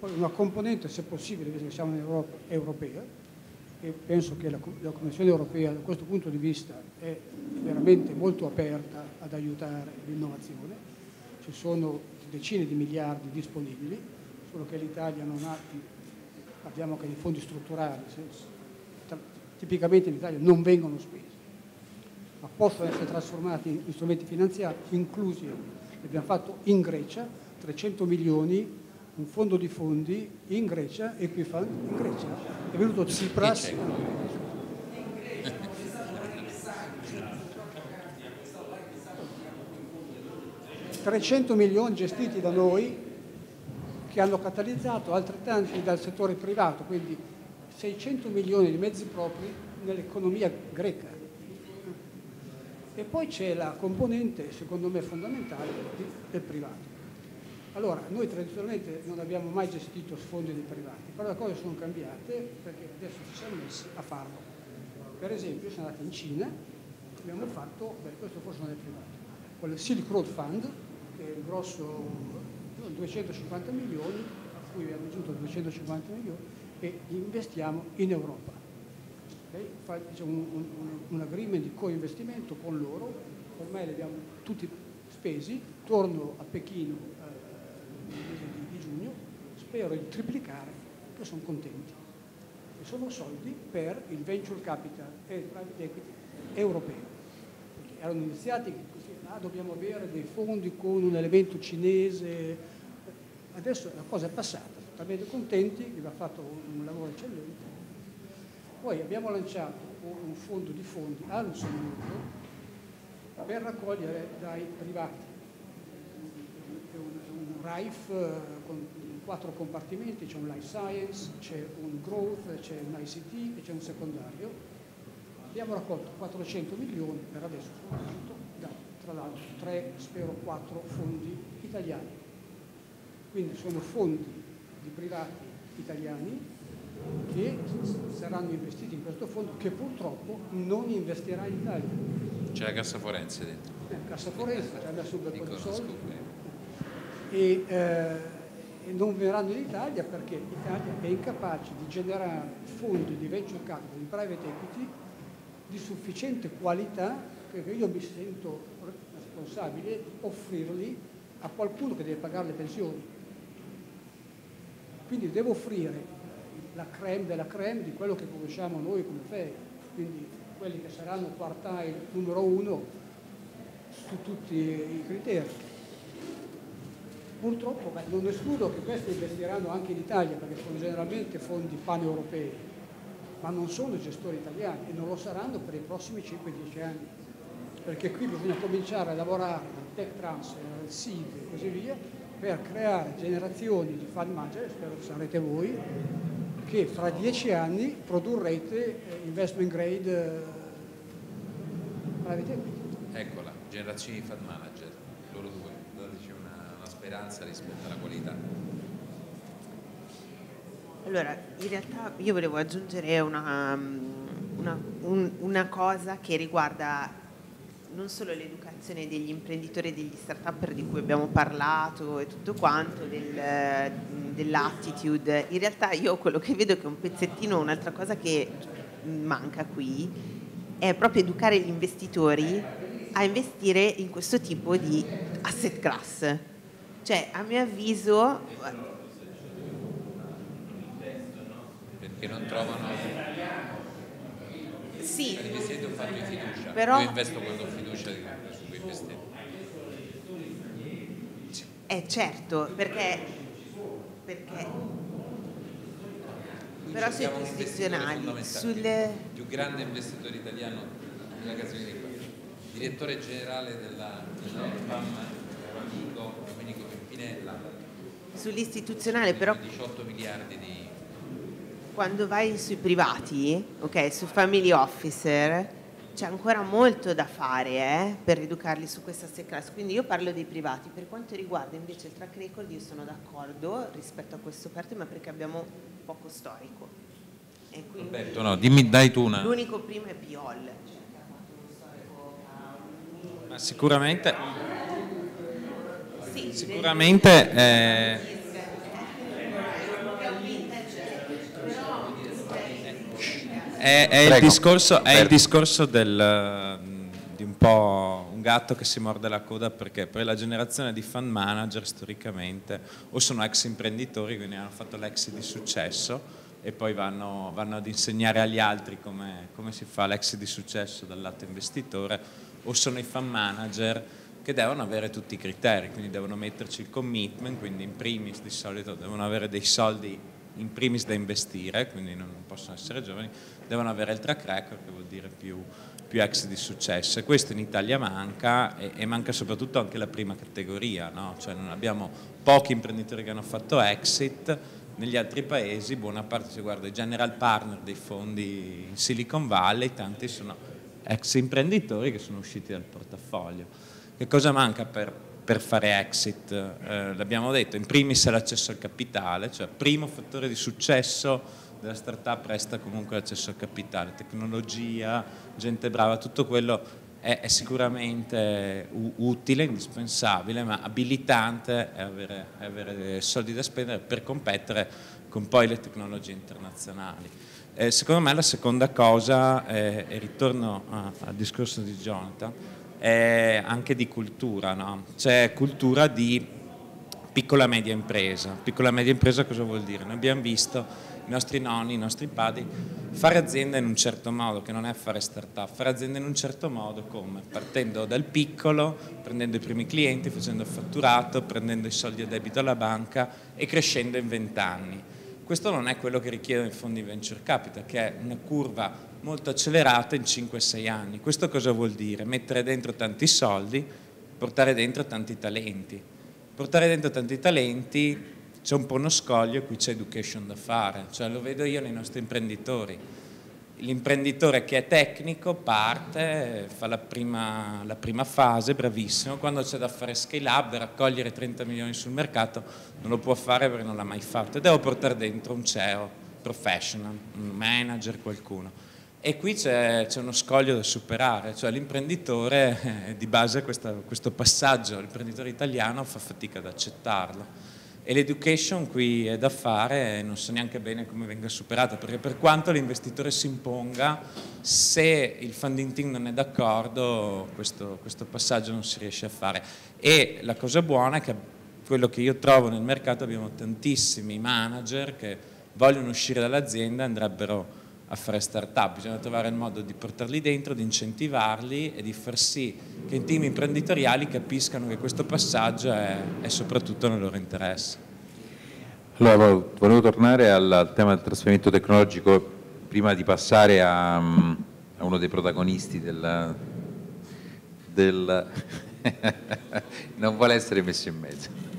Poi una componente, se possibile, visto che siamo in Europa, europea, e penso che la, la Commissione europea da questo punto di vista è veramente molto aperta ad aiutare l'innovazione, ci sono decine di miliardi disponibili, solo che l'Italia non ha, parliamo anche dei fondi strutturali, tipicamente in Italia non vengono spesi, ma possono essere trasformati in strumenti finanziari, inclusi, abbiamo fatto in Grecia, 300 milioni, un fondo di fondi in Grecia, Equifund in Grecia, è venuto Tsipras 300 milioni gestiti da noi che hanno catalizzato altrettanti dal settore privato, quindi 600 milioni di mezzi propri nell'economia greca. E poi c'è la componente, secondo me fondamentale, del privato. Allora, noi tradizionalmente non abbiamo mai gestito fondi dei privati, però le cose sono cambiate perché adesso ci siamo messi a farlo. Per esempio, siamo andati in Cina, abbiamo fatto, beh, questo forse non è privato, con il Silk Road Fund, un grosso 250 milioni, a cui abbiamo aggiunto 250 milioni, e investiamo in Europa. Okay? Fa, diciamo, un, un, un, agreement di co-investimento con loro, ormai li abbiamo tutti spesi, torno a Pechino eh, nel mese di, di giugno, spero di triplicare, che sono contenti. E sono soldi per il venture capital e il private equity europeo. Perché erano iniziati ah, dobbiamo avere dei fondi con un elemento cinese. Adesso la cosa è passata, sono talmente contenti, ha fatto un lavoro eccellente. Poi abbiamo lanciato un fondo di fondi a Lussemburgo per raccogliere dai privati. Un, un RAIF eh, con quattro compartimenti, c'è un life science, c'è un growth, c'è un ICT e c'è un secondario. Abbiamo raccolto 400 milioni per adesso soltanto tra l'altro tre, spero quattro fondi italiani. Quindi sono fondi di privati italiani che saranno investiti in questo fondo che purtroppo non investirà in Italia. C'è la cassa forense dentro. Eh, cassa forense, bel po' di soldi. E, eh, e non verranno in Italia perché l'Italia è incapace di generare fondi di venture capital, di private equity di sufficiente qualità che io mi sento responsabile di offrirli a qualcuno che deve pagare le pensioni. Quindi devo offrire la creme della creme di quello che conosciamo noi come FEI, quindi quelli che saranno quartile numero uno su tutti i criteri. Purtroppo beh, non escludo che questi investiranno anche in Italia perché sono generalmente fondi pan-europei, ma non sono gestori italiani e non lo saranno per i prossimi 5-10 anni, perché qui bisogna cominciare a lavorare al tech transfer, al SID e così via, per creare generazioni di fund manager, spero che sarete voi, che fra dieci anni produrrete eh, investment grade eh. Eccola, generazioni di fund manager, loro due, dateci una, una speranza rispetto alla qualità. Allora, in realtà io volevo aggiungere una, una, un, una cosa che riguarda non solo l'educazione degli imprenditori e degli start-up di cui abbiamo parlato e tutto quanto, del, dell'attitude, in realtà io quello che vedo è che un pezzettino, un'altra cosa che manca qui, è proprio educare gli investitori a investire in questo tipo di asset class. Cioè, a mio avviso... Perché non trovano sì. L'investimento è un fatto di fiducia. Però... Io investo quando ho fiducia su quei investimenti. Eh certo, perché, perché però sui istituzionali, sulle... Il più grande investitore italiano della casa di qua, direttore generale della, della FAM, amico Domenico Pimpinella. Sull'istituzionale però... 18 miliardi di quando vai sui privati, ok, su family officer, c'è ancora molto da fare eh, per educarli su questa asset class. Quindi io parlo dei privati. Per quanto riguarda invece il track record, io sono d'accordo rispetto a questo parte, ma perché abbiamo poco storico. Roberto, no, dimmi, dai tu una. L'unico primo è Piol. Ma sicuramente, sì, sicuramente eh, È, è, il discorso, è, il discorso, del, di un po' un gatto che si morde la coda perché poi la generazione di fan manager storicamente o sono ex imprenditori, quindi hanno fatto l'exit di successo e poi vanno, vanno ad insegnare agli altri come, come si fa l'exit di successo dal lato investitore o sono i fan manager che devono avere tutti i criteri, quindi devono metterci il commitment, quindi in primis di solito devono avere dei soldi in primis da investire, quindi non possono essere giovani, devono avere il track record, che vuol dire più, più ex di successo. E questo in Italia manca e, e manca soprattutto anche la prima categoria, no? cioè non abbiamo pochi imprenditori che hanno fatto exit, negli altri paesi buona parte si guarda i general partner dei fondi in Silicon Valley, tanti sono ex imprenditori che sono usciti dal portafoglio. Che cosa manca per, per fare exit? Eh, l'abbiamo detto, in primis l'accesso al capitale, cioè primo fattore di successo della startup resta comunque l'accesso al capitale, tecnologia, gente brava, tutto quello è, è sicuramente utile, indispensabile, ma abilitante è avere, è avere, soldi da spendere per competere con poi le tecnologie internazionali. Eh, secondo me la seconda cosa, e ritorno al discorso di Jonathan, è anche di cultura, no? c'è cultura di piccola media impresa. Piccola media impresa cosa vuol dire? Noi abbiamo visto i nostri nonni, i nostri padri, fare azienda in un certo modo, che non è fare start-up, fare azienda in un certo modo come? Partendo dal piccolo, prendendo i primi clienti, facendo fatturato, prendendo i soldi a debito alla banca e crescendo in vent'anni. Questo non è quello che richiedono i fondi venture capital, che è una curva molto accelerata in 5-6 anni. Questo cosa vuol dire? Mettere dentro tanti soldi, portare dentro tanti talenti. Portare dentro tanti talenti c'è un po' uno scoglio e qui c'è education da fare, cioè lo vedo io nei nostri imprenditori. L'imprenditore che è tecnico parte, fa la prima, la prima fase, bravissimo, quando c'è da fare scale up, raccogliere 30 milioni sul mercato, non lo può fare perché non l'ha mai fatto e devo portare dentro un CEO professional, un manager, qualcuno. E qui c'è, uno scoglio da superare, cioè l'imprenditore eh, di base questa, questo passaggio, l'imprenditore italiano fa fatica ad accettarlo. E l'education qui è da fare e non so neanche bene come venga superata perché per quanto l'investitore si imponga se il funding team non è d'accordo questo, questo, passaggio non si riesce a fare. E la cosa buona è che quello che io trovo nel mercato abbiamo tantissimi manager che vogliono uscire dall'azienda andrebbero a fare start-up, bisogna trovare il modo di portarli dentro, di incentivarli e di far sì che i team imprenditoriali capiscano che questo passaggio è, è soprattutto nel loro interesse. Allora, volevo tornare al tema del trasferimento tecnologico prima di passare a, a uno dei protagonisti del... del *laughs* non vuole essere messo in mezzo.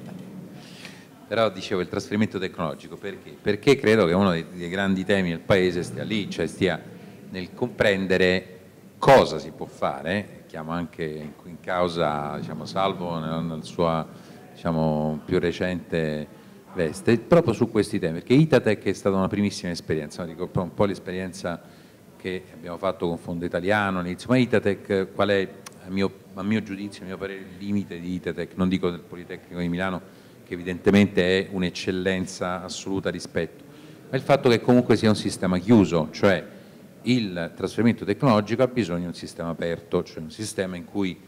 Però dicevo il trasferimento tecnologico perché? Perché credo che uno dei, dei grandi temi del Paese stia lì, cioè stia nel comprendere cosa si può fare, chiamo anche in causa diciamo, Salvo nella sua diciamo, più recente veste proprio su questi temi, perché Itatec è stata una primissima esperienza, dico un po' l'esperienza che abbiamo fatto con Fondo Italiano all'inizio, ma Itatec qual è a mio, a mio giudizio, a mio parere, il limite di Itatec, non dico del Politecnico di Milano, che evidentemente è un'eccellenza assoluta rispetto, ma il fatto che comunque sia un sistema chiuso, cioè il trasferimento tecnologico ha bisogno di un sistema aperto, cioè un sistema in cui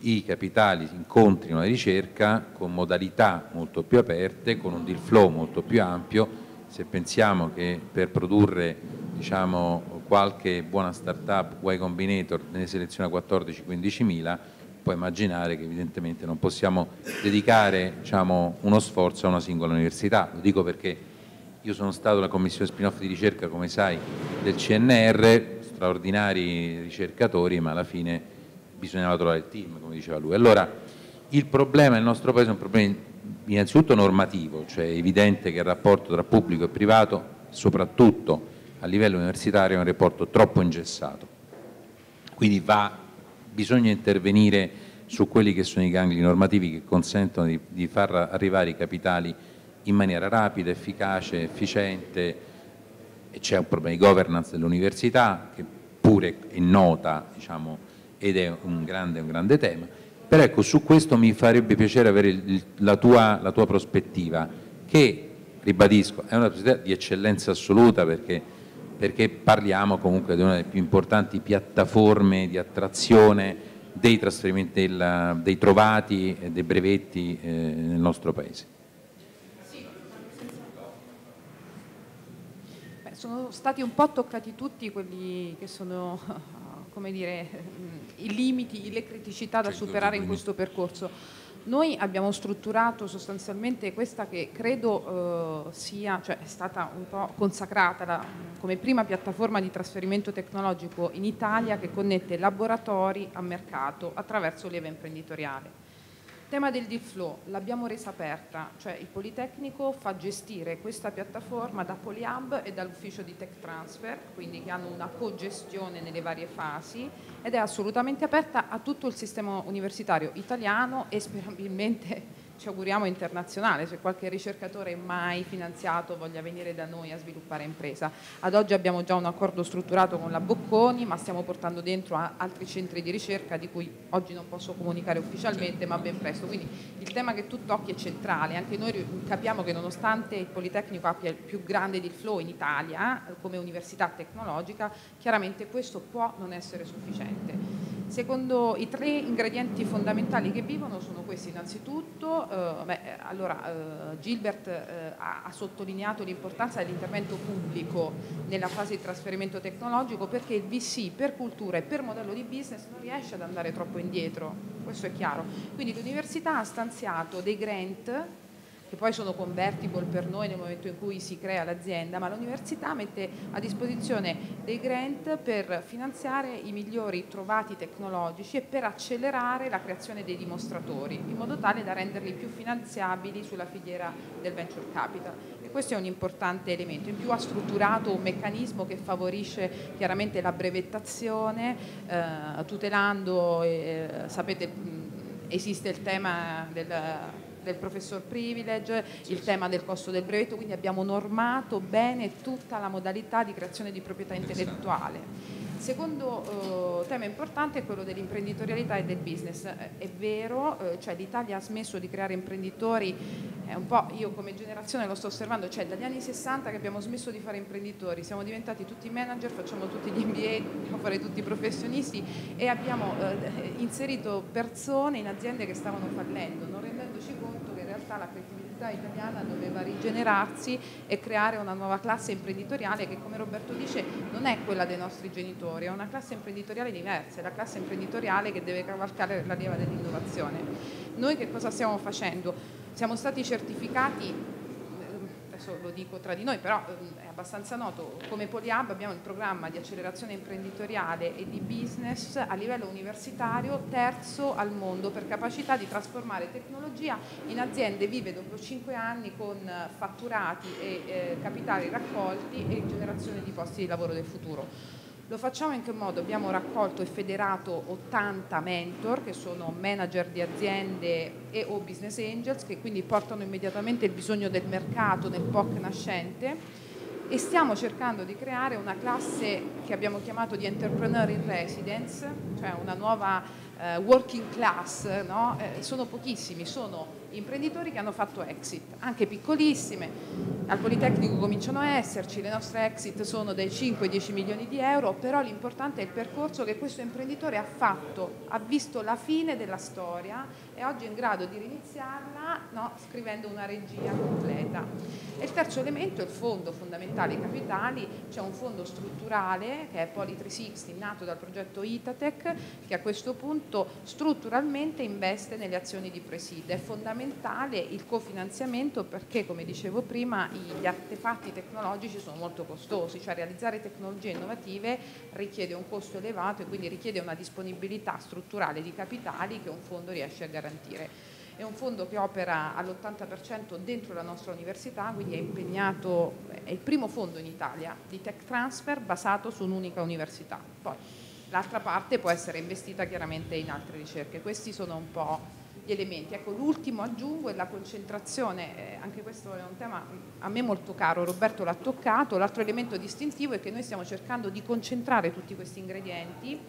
i capitali incontrino la ricerca con modalità molto più aperte, con un deal flow molto più ampio. Se pensiamo che per produrre diciamo, qualche buona startup Y Combinator ne seleziona 14-15 mila, puoi immaginare che evidentemente non possiamo dedicare diciamo, uno sforzo a una singola università. Lo dico perché io sono stato alla commissione spin-off di ricerca, come sai, del CNR, straordinari ricercatori, ma alla fine bisognava trovare il team, come diceva lui. Allora, il problema nel nostro Paese è un problema innanzitutto normativo, cioè è evidente che il rapporto tra pubblico e privato, soprattutto a livello universitario, è un rapporto troppo ingessato. Quindi va, bisogna intervenire su quelli che sono i gangli normativi che consentono di, di far arrivare i capitali in maniera rapida, efficace, efficiente, c'è un problema di governance dell'università che pure è nota, diciamo, ed è un grande, un grande tema. Però ecco, su questo mi farebbe piacere avere il, la, tua, la, tua, prospettiva, che, ribadisco, è una prospettiva di eccellenza assoluta perché, perché parliamo comunque di una delle più importanti piattaforme di attrazione dei trasferimenti, del, dei trovati e dei brevetti eh, nel nostro Paese. sono stati un po' toccati tutti quelli che sono *laughs* come dire, i limiti, le criticità da superare in questo percorso. Noi abbiamo strutturato sostanzialmente questa che credo eh, sia, cioè è stata un po' consacrata la, come prima piattaforma di trasferimento tecnologico in Italia che connette laboratori a mercato attraverso leva imprenditoriale tema del deal flow l'abbiamo resa aperta, cioè il Politecnico fa gestire questa piattaforma da Polyhub e dall'ufficio di Tech Transfer, quindi che hanno una cogestione nelle varie fasi ed è assolutamente aperta a tutto il sistema universitario italiano e sperabilmente ci auguriamo internazionale, se qualche ricercatore mai finanziato voglia venire da noi a sviluppare impresa. Ad oggi abbiamo già un accordo strutturato con la Bocconi, ma stiamo portando dentro altri centri di ricerca di cui oggi non posso comunicare ufficialmente, ma ben presto. Quindi il tema che tu tocchi è centrale, anche noi capiamo che nonostante il Politecnico abbia il più grande deal flow in Italia come università tecnologica, chiaramente questo può non essere sufficiente. Secondo i tre ingredienti fondamentali che vivono sono questi, innanzitutto, eh, beh, allora, eh, Gilbert eh, ha, ha, sottolineato l'importanza dell'intervento pubblico nella fase di trasferimento tecnologico perché il VC per cultura e per modello di business non riesce ad andare troppo indietro, questo è chiaro. Quindi l'università ha stanziato dei grant che poi sono convertible per noi nel momento in cui si crea l'azienda, ma l'università mette a disposizione dei grant per finanziare i migliori trovati tecnologici e per accelerare la creazione dei dimostratori, in modo tale da renderli più finanziabili sulla filiera del venture capital. E questo è un importante elemento. In più ha strutturato un meccanismo che favorisce chiaramente la brevettazione, eh, tutelando, eh, sapete, esiste il tema del del professor privilege, il tema del costo del brevetto, quindi abbiamo normato bene tutta la modalità di creazione di proprietà intellettuale. Secondo eh, tema importante è quello dell'imprenditorialità e del business. È vero, eh, cioè l'Italia ha smesso di creare imprenditori, è un po', io come generazione lo sto osservando, cioè dagli anni 60 che abbiamo smesso di fare imprenditori, siamo diventati tutti manager, facciamo tutti gli MBA, dobbiamo fare tutti i professionisti e abbiamo eh, inserito persone in aziende che stavano fallendo, non rendendoci conto realtà la creatività italiana doveva rigenerarsi e creare una nuova classe imprenditoriale che come Roberto dice non è quella dei nostri genitori, è una classe imprenditoriale diversa, è la classe imprenditoriale che deve cavalcare la leva dell'innovazione. Noi che cosa stiamo facendo? Siamo stati certificati adesso lo dico tra di noi, però ehm, è abbastanza noto, come Poliab abbiamo il programma di accelerazione imprenditoriale e di business a livello universitario terzo al mondo per capacità di trasformare tecnologia in aziende vive dopo 5 anni con fatturati e eh, capitali raccolti e generazione di posti di lavoro del futuro. Lo facciamo in che modo? Abbiamo raccolto e federato 80 mentor che sono manager di aziende e o business angels che quindi portano immediatamente il bisogno del mercato nel POC nascente e stiamo cercando di creare una classe che abbiamo chiamato di entrepreneur in residence, cioè una nuova uh, working class, no? eh, sono pochissimi, sono imprenditori che hanno fatto exit, anche piccolissime, al Politecnico cominciano a esserci, le nostre exit sono dai 5 ai 10 milioni di euro, però l'importante è il percorso che questo imprenditore ha fatto, ha visto la fine della storia e oggi è in grado di riniziarla no, scrivendo una regia completa. E il terzo elemento è il fondo fondamentale capitali, c'è un fondo strutturale che è Poli 360 nato dal progetto Itatec che a questo punto strutturalmente investe nelle azioni di preside, è fondamentale il cofinanziamento perché, come dicevo prima, gli artefatti tecnologici sono molto costosi, cioè realizzare tecnologie innovative richiede un costo elevato e quindi richiede una disponibilità strutturale di capitali che un fondo riesce a garantire. È un fondo che opera all'80% dentro la nostra università, quindi è impegnato, è il primo fondo in Italia di tech transfer basato su un'unica università. Poi l'altra parte può essere investita chiaramente in altre ricerche. Questi sono un po' gli elementi. Ecco, l'ultimo aggiungo è la concentrazione, eh, anche questo è un tema a me molto caro, Roberto l'ha toccato, l'altro elemento distintivo è che noi stiamo cercando di concentrare tutti questi ingredienti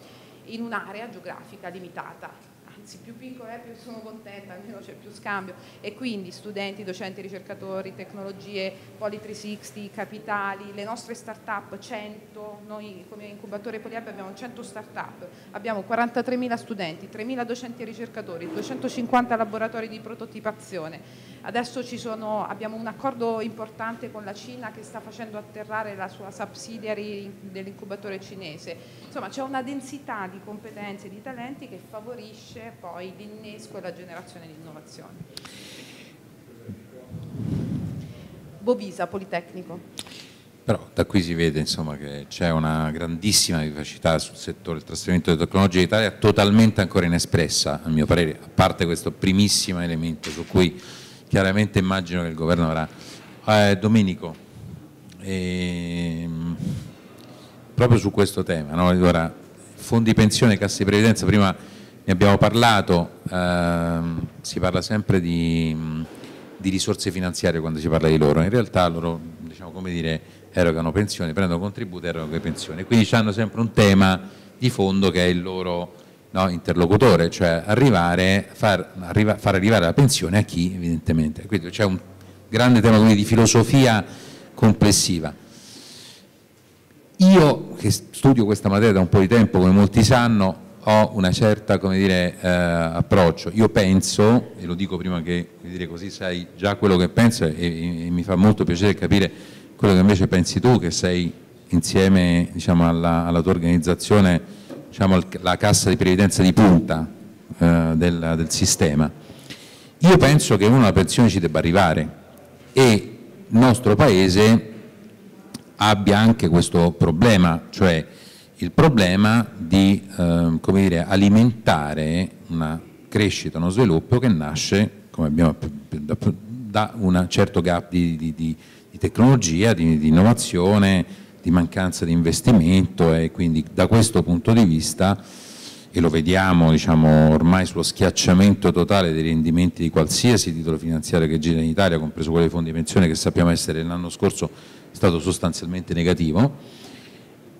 in un'area geografica limitata anzi più piccola è più sono contenta, almeno c'è più scambio. E quindi studenti, docenti, ricercatori, tecnologie, Poli 360, capitali, le nostre start-up 100, noi come incubatore Poliab abbiamo 100 start-up, abbiamo 43.000 studenti, 3.000 docenti e ricercatori, 250 laboratori di prototipazione, adesso sono, abbiamo un accordo importante con la Cina che sta facendo atterrare la sua subsidiary dell'incubatore cinese, insomma c'è una densità di competenze e di talenti che favorisce poi l'innesco e la generazione di innovazione. Bovisa, Politecnico. Però da qui si vede insomma, che c'è una grandissima vivacità sul settore del trasferimento delle tecnologie in Italia, totalmente ancora inespressa, a mio parere, a parte questo primissimo elemento su cui chiaramente immagino che il governo avrà. Eh, Domenico, ehm, proprio su questo tema, no? allora, fondi pensione, casse di previdenza, prima ne abbiamo parlato, ehm, si parla sempre di, di, risorse finanziarie quando si parla di loro, in realtà loro diciamo, come dire, erogano pensioni, prendono contributi e erogano pensioni, quindi hanno sempre un tema di fondo che è il loro no, interlocutore, cioè arrivare, far, arriva, far, arrivare la pensione a chi evidentemente, quindi c'è un grande tema di filosofia complessiva. Io che studio questa materia da un po' di tempo, come molti sanno, ho una certa dire, eh, approccio. Io penso, e lo dico prima che dire così sai già quello che penso e, e, e, mi fa molto piacere capire quello che invece pensi tu, che sei insieme diciamo, alla, alla, tua organizzazione diciamo, la cassa di previdenza di punta eh, del, del, sistema. Io penso che una pensione ci debba arrivare e il nostro Paese abbia anche questo problema, cioè il problema di eh, dire, alimentare una crescita, uno sviluppo che nasce abbiamo, da un certo gap di, di, di, di tecnologia, di, innovazione, di mancanza di investimento e quindi da questo punto di vista e lo vediamo diciamo, ormai sullo schiacciamento totale dei rendimenti di qualsiasi titolo finanziario che gira in Italia, compreso quello dei fondi di pensione che sappiamo essere l'anno scorso stato sostanzialmente negativo,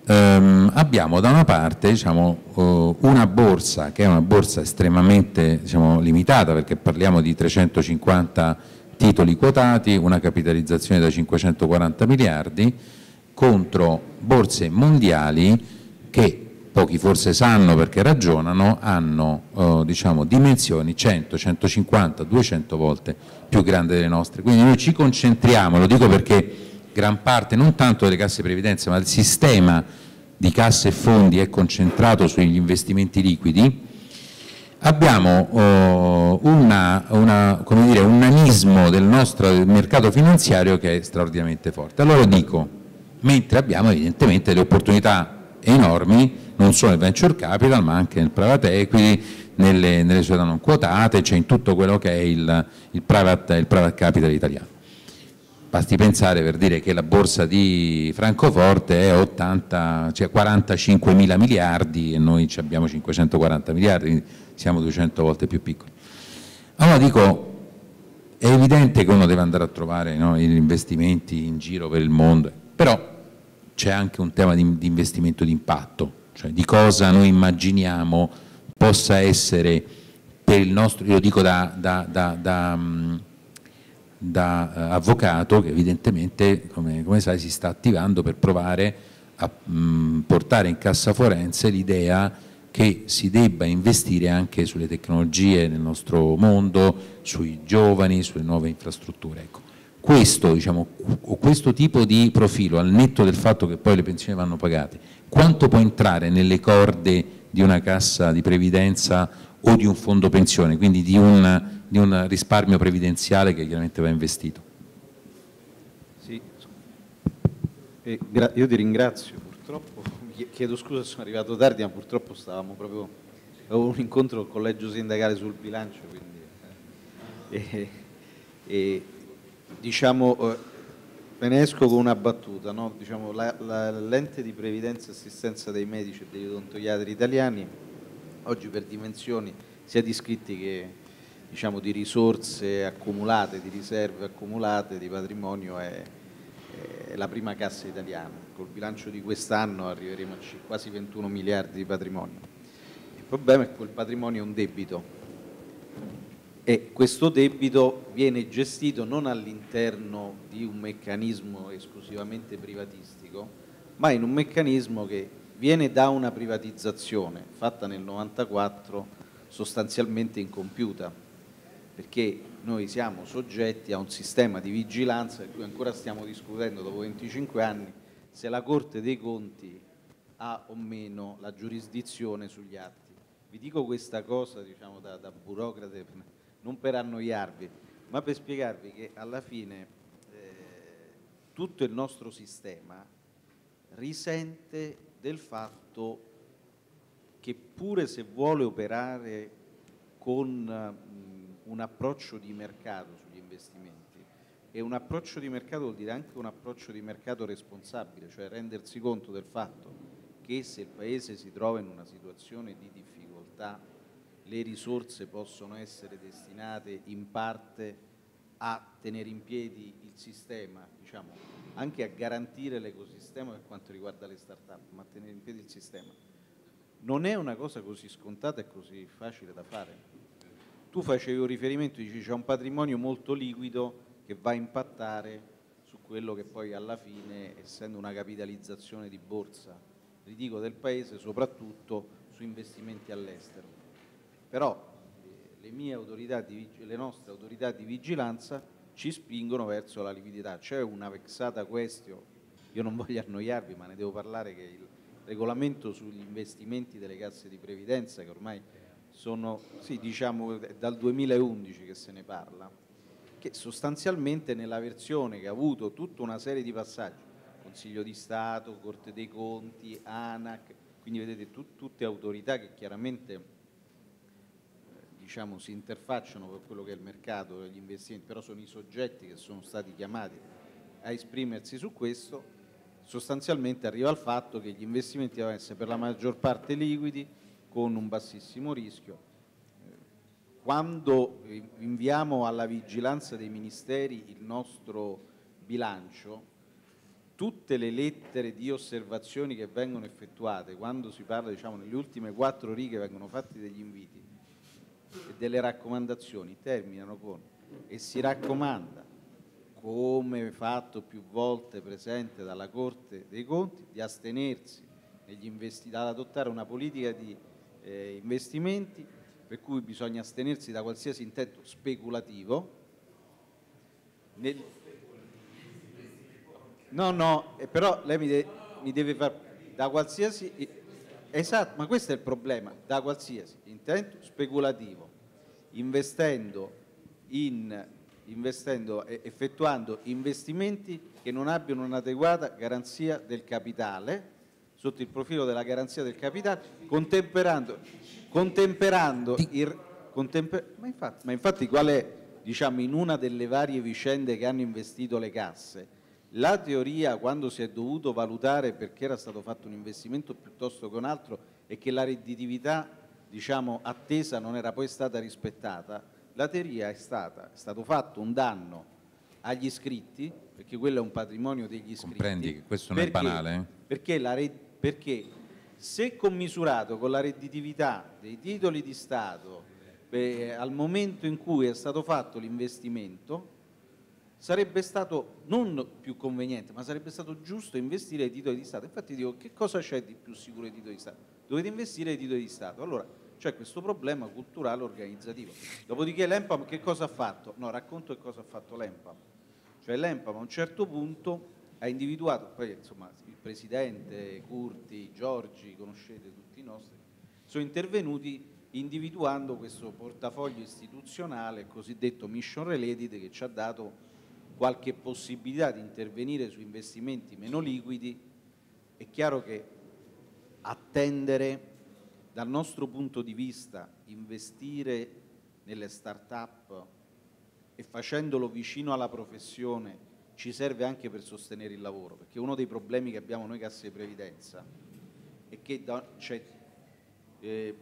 ehm, abbiamo da una parte diciamo, uh, una borsa che è una borsa estremamente diciamo, limitata perché parliamo di 350 titoli quotati, una capitalizzazione da 540 miliardi contro borse mondiali che pochi forse sanno perché ragionano, hanno eh, diciamo, dimensioni 100, 150, 200 volte più grandi delle nostre. Quindi noi ci concentriamo, lo dico perché gran parte non tanto delle casse previdenza ma del sistema di casse e fondi è concentrato sugli investimenti liquidi, abbiamo oh, una, una, dire, un nanismo del nostro mercato finanziario che è straordinariamente forte. Allora dico, mentre abbiamo evidentemente le opportunità enormi, non solo nel venture capital ma anche nel private equity, nelle, nelle società non quotate, cioè in tutto quello che è il, il, private, il private capital italiano. Basti pensare per dire che la borsa di Francoforte è 80, cioè 45 mila miliardi e noi abbiamo 540 miliardi, quindi siamo 200 volte più piccoli. Allora dico, è evidente che uno deve andare a trovare no, gli investimenti in giro per il mondo, però c'è anche un tema di, di investimento di impatto, cioè di cosa noi immaginiamo possa essere per il nostro, io dico da, da, da, da da eh, avvocato che evidentemente, come, come, sai, si sta attivando per provare a mh, mm, portare in cassa forense l'idea che si debba investire anche sulle tecnologie nel nostro mondo, sui giovani, sulle nuove infrastrutture. Ecco. Questo, diciamo, questo tipo di profilo, al netto del fatto che poi le pensioni vanno pagate, quanto può entrare nelle corde di una cassa di previdenza o di un fondo pensione, quindi di un di un risparmio previdenziale che chiaramente va investito. Sì. io ti ringrazio, purtroppo, chiedo scusa se sono arrivato tardi, ma purtroppo stavamo proprio, avevo un incontro col collegio sindacale sul bilancio, quindi, eh, diciamo, eh, me ne esco con una battuta, no? diciamo, l'ente di previdenza e assistenza dei medici e degli odontoiatri italiani, oggi per dimensioni sia di iscritti che diciamo, di risorse accumulate, di riserve accumulate, di patrimonio è, è la prima cassa italiana. Col bilancio di quest'anno arriveremo a quasi 21 miliardi di patrimonio. Il problema è che quel patrimonio è un debito e questo debito viene gestito non all'interno di un meccanismo esclusivamente privatistico, ma in un meccanismo che viene da una privatizzazione fatta nel 1994 sostanzialmente incompiuta perché noi siamo soggetti a un sistema di vigilanza di cui ancora stiamo discutendo dopo 25 anni se la Corte dei Conti ha o meno la giurisdizione sugli atti. Vi dico questa cosa diciamo, da, da burocrate non per annoiarvi, ma per spiegarvi che alla fine eh, tutto il nostro sistema risente del fatto che pure se vuole operare con un approccio di mercato sugli investimenti e un approccio di mercato vuol dire anche un approccio di mercato responsabile, cioè rendersi conto del fatto che se il Paese si trova in una situazione di difficoltà le risorse possono essere destinate in parte a tenere in piedi il sistema, diciamo, anche a garantire l'ecosistema per quanto riguarda le start-up, ma a tenere in piedi il sistema. Non è una cosa così scontata e così facile da fare tu facevi un riferimento, dici c'è un patrimonio molto liquido che va a impattare su quello che poi alla fine, essendo una capitalizzazione di borsa, ridico del Paese, soprattutto su investimenti all'estero. Però eh, le, le nostre autorità di vigilanza ci spingono verso la liquidità. C'è una vexata question, io non voglio annoiarvi ma ne devo parlare, che il regolamento sugli investimenti delle casse di previdenza, che ormai sono sì, diciamo, dal 2011 che se ne parla, che sostanzialmente nella versione che ha avuto tutta una serie di passaggi, Consiglio di Stato, Corte dei Conti, ANAC, quindi vedete tut, tutte autorità che chiaramente diciamo, si interfacciano per quello che è il mercato degli investimenti, però sono i soggetti che sono stati chiamati a esprimersi su questo, sostanzialmente arriva al fatto che gli investimenti devono essere per la maggior parte liquidi, con un bassissimo rischio. Quando inviamo alla vigilanza dei ministeri il nostro bilancio, tutte le lettere di osservazioni che vengono effettuate, quando si parla, diciamo, nelle ultime quattro righe vengono fatti degli inviti e delle raccomandazioni, terminano con e si raccomanda, come fatto più volte presente dalla Corte dei Conti, di astenersi ad adottare una politica di eh, investimenti per cui bisogna astenersi da qualsiasi intento speculativo. Nel... No, no, eh, però lei mi, de mi deve far da qualsiasi esatto, ma questo è il problema, da qualsiasi intento speculativo, investendo in investendo, effettuando investimenti che non abbiano un'adeguata garanzia del capitale, sotto il profilo della garanzia del capitale, contemperando, contemperando il, contemper, ma, infatti, ma infatti qual è, diciamo, in una delle varie vicende che hanno investito le casse, la teoria quando si è dovuto valutare perché era stato fatto un investimento piuttosto che un altro e che la redditività diciamo, attesa non era poi stata rispettata, la teoria è stata, è stato fatto un danno agli iscritti, perché quello è un patrimonio degli iscritti. Comprendi che questo non perché, è banale? Eh? Perché, la, perché se commisurato con la redditività dei titoli di Stato eh, al momento in cui è stato fatto l'investimento, sarebbe stato non più conveniente, ma sarebbe stato giusto investire i titoli di Stato. Infatti dico, che cosa c'è di più sicuro ai titoli di Stato? Dovete investire i titoli di Stato. Allora, c'è questo problema culturale organizzativo. Dopodiché l'EMPAM che cosa ha fatto? No, racconto che cosa ha fatto l'EMPAM. Cioè l'EMPAM a un certo punto ha individuato, poi insomma il Presidente, Curti, Giorgi, conoscete tutti i nostri, sono intervenuti individuando questo portafoglio istituzionale cosiddetto mission related che ci ha dato qualche possibilità di intervenire su investimenti meno liquidi. È chiaro che attendere dal nostro punto di vista investire nelle start-up e facendolo vicino alla professione ci serve anche per sostenere il lavoro, perché uno dei problemi che abbiamo noi casse di previdenza è che da, cioè, eh,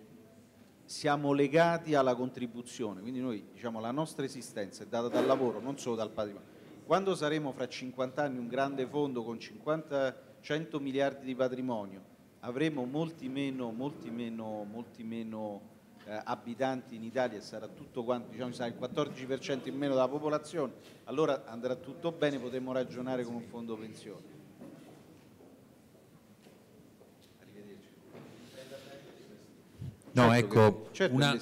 siamo legati alla contribuzione, quindi noi diciamo la nostra esistenza è data dal lavoro, non solo dal patrimonio. Quando saremo fra 50 anni un grande fondo con 50, 100 miliardi di patrimonio avremo molti meno, molti meno, molti meno eh, abitanti in Italia sarà tutto quanto, diciamo, sarà il 14% in meno della popolazione, allora andrà tutto bene, potremo ragionare con un fondo pensione. No, certo ecco, certo una,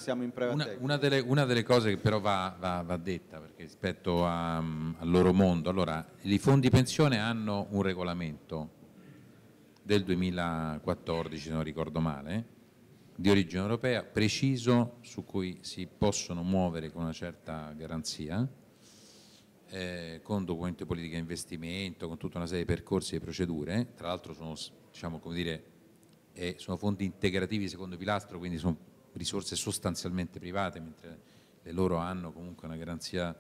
una, una, delle, una, delle, cose che però va, va, va detta, perché rispetto a, al loro mondo, allora, i fondi pensione hanno un regolamento del 2014, se non ricordo male, di origine europea, preciso, su cui si possono muovere con una certa garanzia, eh, con documento di politica di investimento, con tutta una serie di percorsi e procedure, tra l'altro sono, diciamo, dire, eh, sono fondi integrativi secondo pilastro, quindi sono risorse sostanzialmente private, mentre le loro hanno comunque una garanzia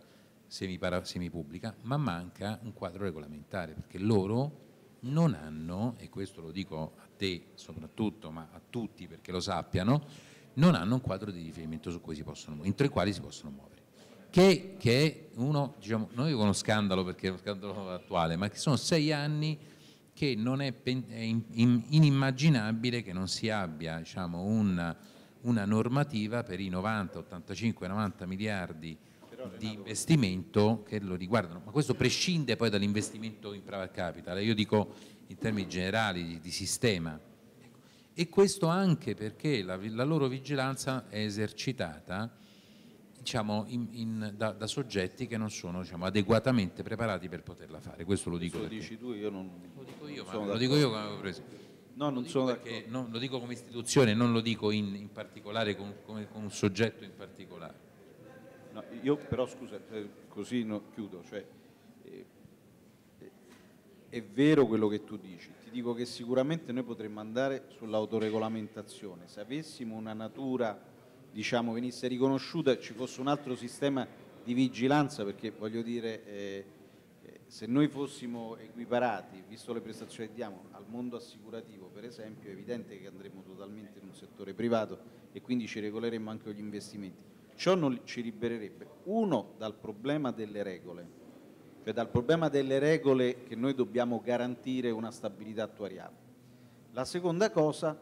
semipubblica, ma manca un quadro regolamentare, perché loro non hanno, e questo lo dico a te soprattutto, ma a tutti perché lo sappiano, non hanno un quadro di riferimento su cui si possono, entro i quali si possono muovere. Che, che è uno, diciamo, non dico uno scandalo perché è uno scandalo attuale, ma che sono sei anni che non è, inimmaginabile che non si abbia diciamo, una, una normativa per i 90, 85, 90 miliardi di investimento che lo riguardano, ma questo prescinde poi dall'investimento in private capital, io dico in termini generali di, di sistema, ecco. e questo anche perché la, la, loro vigilanza è esercitata diciamo, in, in, da, da, soggetti che non sono diciamo, adeguatamente preparati per poterla fare, questo lo dico. Lo dici tu, io non lo dico io, ma lo dico io come avevo preso. No, non lo, sono perché, non, lo dico come istituzione, non lo dico in, in particolare con, come, con un soggetto in particolare. No, io però scusa, eh, così no, chiudo, cioè, eh, è vero quello che tu dici, ti dico che sicuramente noi potremmo andare sull'autoregolamentazione, se avessimo una natura, diciamo, venisse riconosciuta ci fosse un altro sistema di vigilanza, perché voglio dire, eh, eh, se noi fossimo equiparati, visto le prestazioni che diamo, al mondo assicurativo per esempio, è evidente che andremo totalmente in un settore privato e quindi ci regoleremmo anche gli investimenti Ciò non ci libererebbe, uno, dal problema delle regole, cioè dal problema delle regole che noi dobbiamo garantire una stabilità attuariale. La seconda cosa,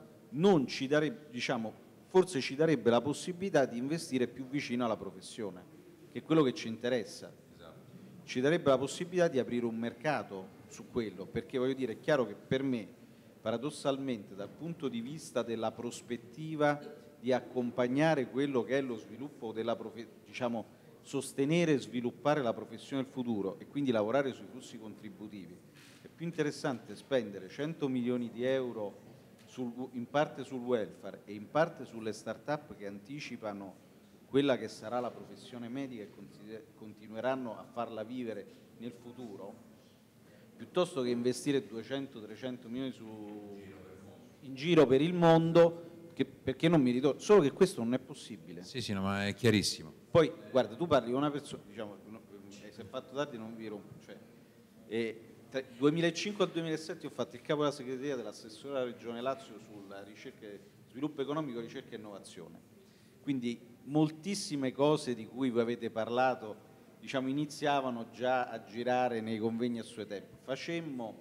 ci darebbe, diciamo, forse ci darebbe la possibilità di investire più vicino alla professione, che è quello che ci interessa. Esatto. Ci darebbe la possibilità di aprire un mercato su quello, perché voglio dire, è chiaro che per me paradossalmente dal punto di vista della prospettiva di accompagnare quello che è lo sviluppo della diciamo, sostenere e sviluppare la professione del futuro e quindi lavorare sui flussi contributivi, è più interessante spendere 100 milioni di euro sul, in parte sul welfare e in parte sulle start-up che anticipano quella che sarà la professione medica e continueranno a farla vivere nel futuro, piuttosto che investire 200-300 milioni su, in giro per il mondo, che, perché non mi ritorno, solo che questo non è possibile. Sì, sì, no, ma è chiarissimo. Poi, guarda, tu parli con una persona, diciamo, se è fatto tardi non vi rompo, cioè, e, tra 2005 al 2007 ho fatto il capo della segreteria dell'assessore della Regione Lazio sulla ricerca, sviluppo economico, ricerca e innovazione. Quindi moltissime cose di cui voi avete parlato diciamo, iniziavano già a girare nei convegni a suo tempo. Facemmo,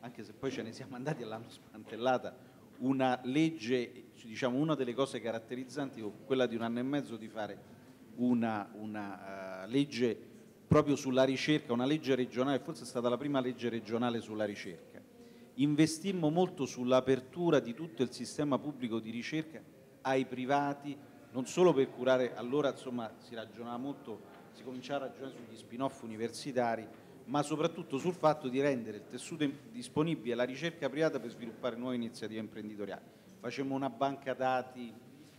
anche se poi ce ne siamo andati e l'hanno smantellata, una legge, diciamo, una delle cose caratterizzanti quella di un anno e mezzo di fare una, una uh, legge proprio sulla ricerca, una legge regionale, forse è stata la prima legge regionale sulla ricerca. Investimmo molto sull'apertura di tutto il sistema pubblico di ricerca ai privati, non solo per curare, allora insomma si ragionava molto si cominciava a ragionare sugli spin-off universitari, ma soprattutto sul fatto di rendere il tessuto disponibile alla ricerca privata per sviluppare nuove iniziative imprenditoriali. Facemmo una banca dati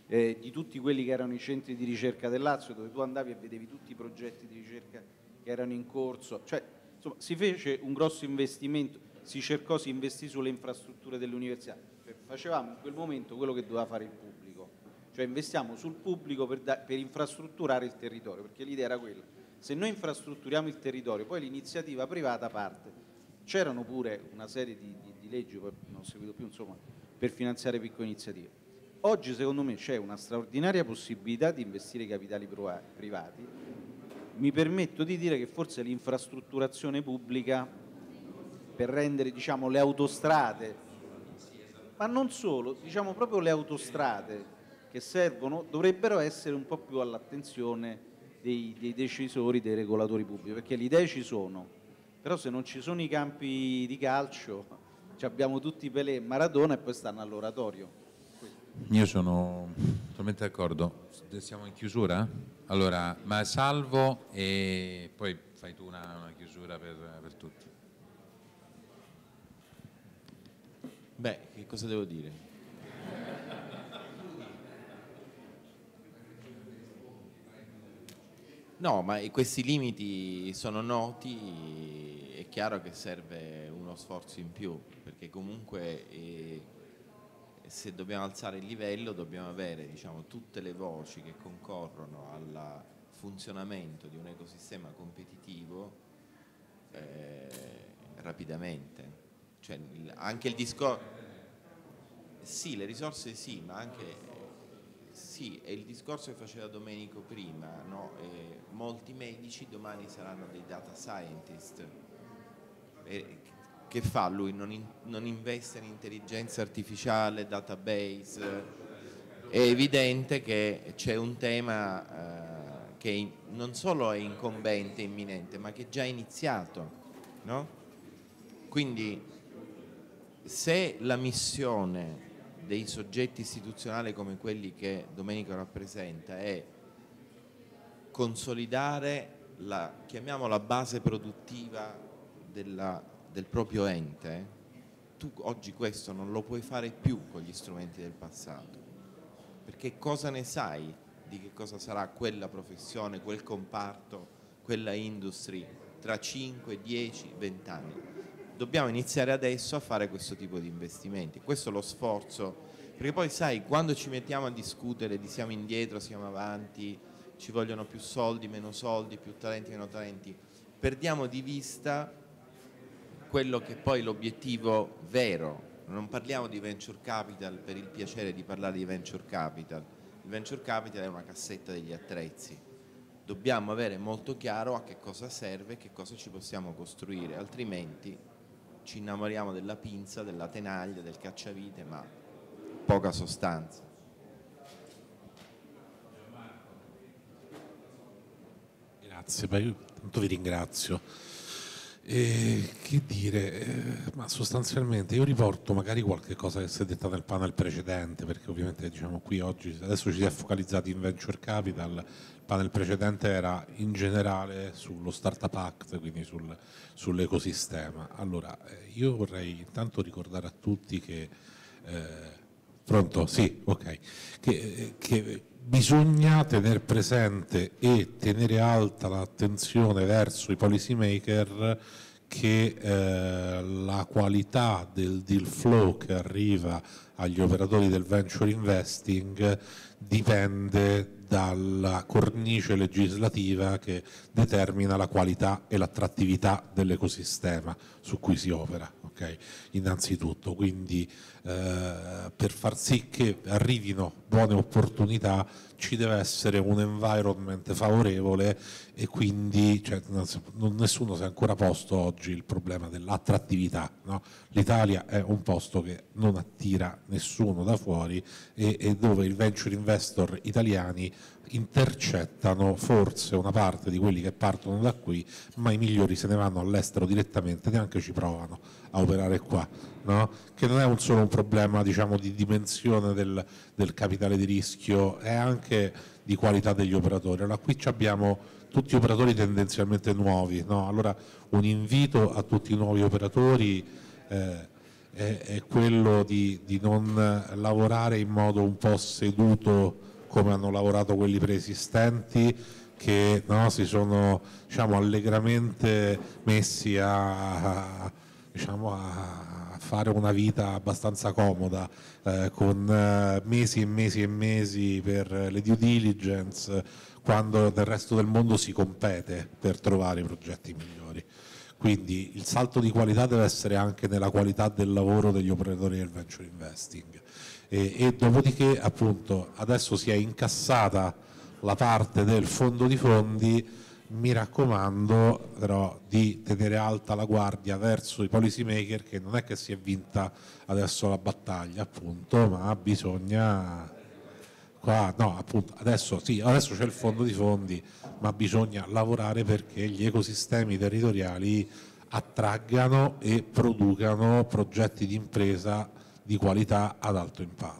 eh, di tutti quelli che erano i centri di ricerca del Lazio, dove tu andavi e vedevi tutti i progetti di ricerca che erano in corso, cioè, insomma, si fece un grosso investimento, si cercò, si investì sulle infrastrutture delle università, facevamo in quel momento quello che doveva fare il pubblico cioè investiamo sul pubblico per, da, per infrastrutturare il territorio, perché l'idea era quella. Se noi infrastrutturiamo il territorio, poi l'iniziativa privata parte. C'erano pure una serie di, di, di leggi, non ho seguito più, insomma, per finanziare piccole iniziative. Oggi secondo me c'è una straordinaria possibilità di investire capitali privati. Mi permetto di dire che forse l'infrastrutturazione pubblica per rendere diciamo, le autostrade, ma non solo, diciamo proprio le autostrade, che servono dovrebbero essere un po' più all'attenzione dei, dei decisori, dei regolatori pubblici, perché le idee ci sono, però se non ci sono i campi di calcio abbiamo tutti Pelé e Maradona e poi stanno all'oratorio. Io sono totalmente d'accordo. Siamo in chiusura? Allora, ma salvo e poi fai tu una, una chiusura per, per tutti. Beh, che cosa devo dire? No, ma questi limiti sono noti, è chiaro che serve uno sforzo in più, perché comunque eh, se dobbiamo alzare il livello dobbiamo avere diciamo, tutte le voci che concorrono al funzionamento di un ecosistema competitivo eh, rapidamente. Cioè, anche il discorso... Sì, le risorse sì, ma anche sì, è il discorso che faceva Domenico prima, no? eh, molti medici domani saranno dei data scientist. Eh, che fa lui? Non, in, non, investe in intelligenza artificiale, database? È evidente che c'è un tema eh, che non solo è incombente, imminente, ma che è già iniziato. No? Quindi se la missione dei soggetti istituzionali come quelli che Domenico rappresenta è consolidare la, chiamiamola base produttiva della, del proprio ente, tu oggi questo non lo puoi fare più con gli strumenti del passato, perché cosa ne sai di che cosa sarà quella professione, quel comparto, quella industria tra 5, 10, 20 anni? dobbiamo iniziare adesso a fare questo tipo di investimenti. Questo è lo sforzo, perché poi sai, quando ci mettiamo a discutere di siamo indietro, siamo avanti, ci vogliono più soldi, meno soldi, più talenti, meno talenti, perdiamo di vista quello che è poi l'obiettivo vero. Non parliamo di venture capital per il piacere di parlare di venture capital. Il venture capital è una cassetta degli attrezzi. Dobbiamo avere molto chiaro a che cosa serve e che cosa ci possiamo costruire, altrimenti ci innamoriamo della pinza, della tenaglia, del cacciavite, ma poca sostanza. Grazie, io vi ringrazio. E che dire, eh, ma sostanzialmente io riporto magari qualche cosa che si è detta nel panel precedente, perché ovviamente diciamo qui oggi adesso ci si è focalizzati in venture capital, il panel precedente era in generale sullo startup act, quindi sul, sull'ecosistema. Allora, eh, io vorrei intanto ricordare a tutti che eh, pronto? Sì, ok. Che, eh, che bisogna tenere presente e tenere alta l'attenzione verso i policy maker che eh, la qualità del deal flow che arriva agli operatori del venture investing dipende dalla cornice legislativa che determina la qualità e l'attrattività dell'ecosistema su cui si opera, okay? innanzitutto. Quindi eh, per far sì che arrivino buone opportunità ci deve essere un environment favorevole e quindi cioè, nessuno si è ancora posto oggi il problema dell'attrattività. No? L'Italia è un posto che non attira nessuno da fuori e, e dove i venture investor italiani intercettano forse una parte di quelli che partono da qui, ma i migliori se ne vanno all'estero direttamente, neanche ci provano a operare qua, no? che non è un solo un problema diciamo, di dimensione del, del, capitale di rischio, è anche di qualità degli operatori. Allora qui abbiamo tutti operatori tendenzialmente nuovi, no? allora un invito a tutti i nuovi operatori eh, è, è, quello di, di non lavorare in modo un po' seduto come hanno lavorato quelli preesistenti che no, si sono diciamo, allegramente messi a, a, diciamo, a, fare una vita abbastanza comoda eh, con eh, mesi e mesi e mesi per le due diligence quando nel resto del mondo si compete per trovare i progetti migliori. Quindi il salto di qualità deve essere anche nella qualità del lavoro degli operatori del venture investing e, e dopodiché appunto adesso si è incassata la parte del fondo di fondi mi raccomando però di tenere alta la guardia verso i policy maker che non è che si è vinta adesso la battaglia appunto ma bisogna qua no appunto adesso sì adesso c'è il fondo di fondi ma bisogna lavorare perché gli ecosistemi territoriali attraggano e producano progetti di impresa di qualità ad alto impatto.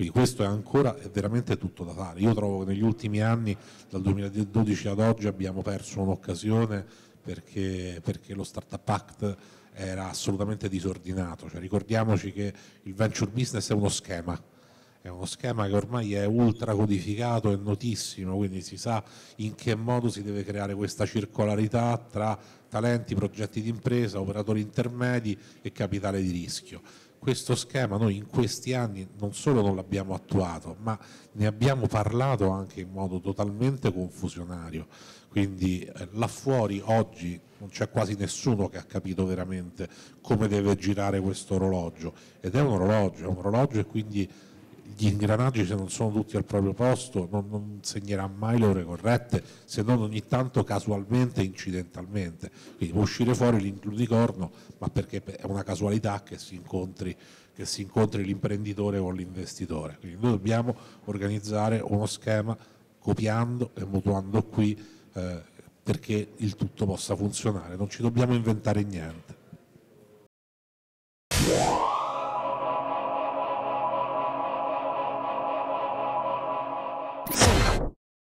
Quindi questo è ancora è veramente tutto da fare. Io trovo che negli ultimi anni, dal 2012 ad oggi, abbiamo perso un'occasione perché, perché lo Startup Act era assolutamente disordinato. Cioè, ricordiamoci che il venture business è uno schema, è uno schema che ormai è ultra codificato e notissimo, quindi si sa in che modo si deve creare questa circolarità tra talenti, progetti di impresa, operatori intermedi e capitale di rischio questo schema noi in questi anni non solo non l'abbiamo attuato, ma ne abbiamo parlato anche in modo totalmente confusionario. Quindi eh, là fuori oggi non c'è quasi nessuno che ha capito veramente come deve girare questo orologio ed è un orologio, è un orologio e quindi gli ingranaggi se non sono tutti al proprio posto non, non segnerà mai le ore corrette se non ogni tanto casualmente incidentalmente. Quindi può uscire fuori l'includicorno ma perché è una casualità che si incontri, incontri l'imprenditore con l'investitore. Quindi noi dobbiamo organizzare uno schema copiando e mutuando qui eh, perché il tutto possa funzionare. Non ci dobbiamo inventare niente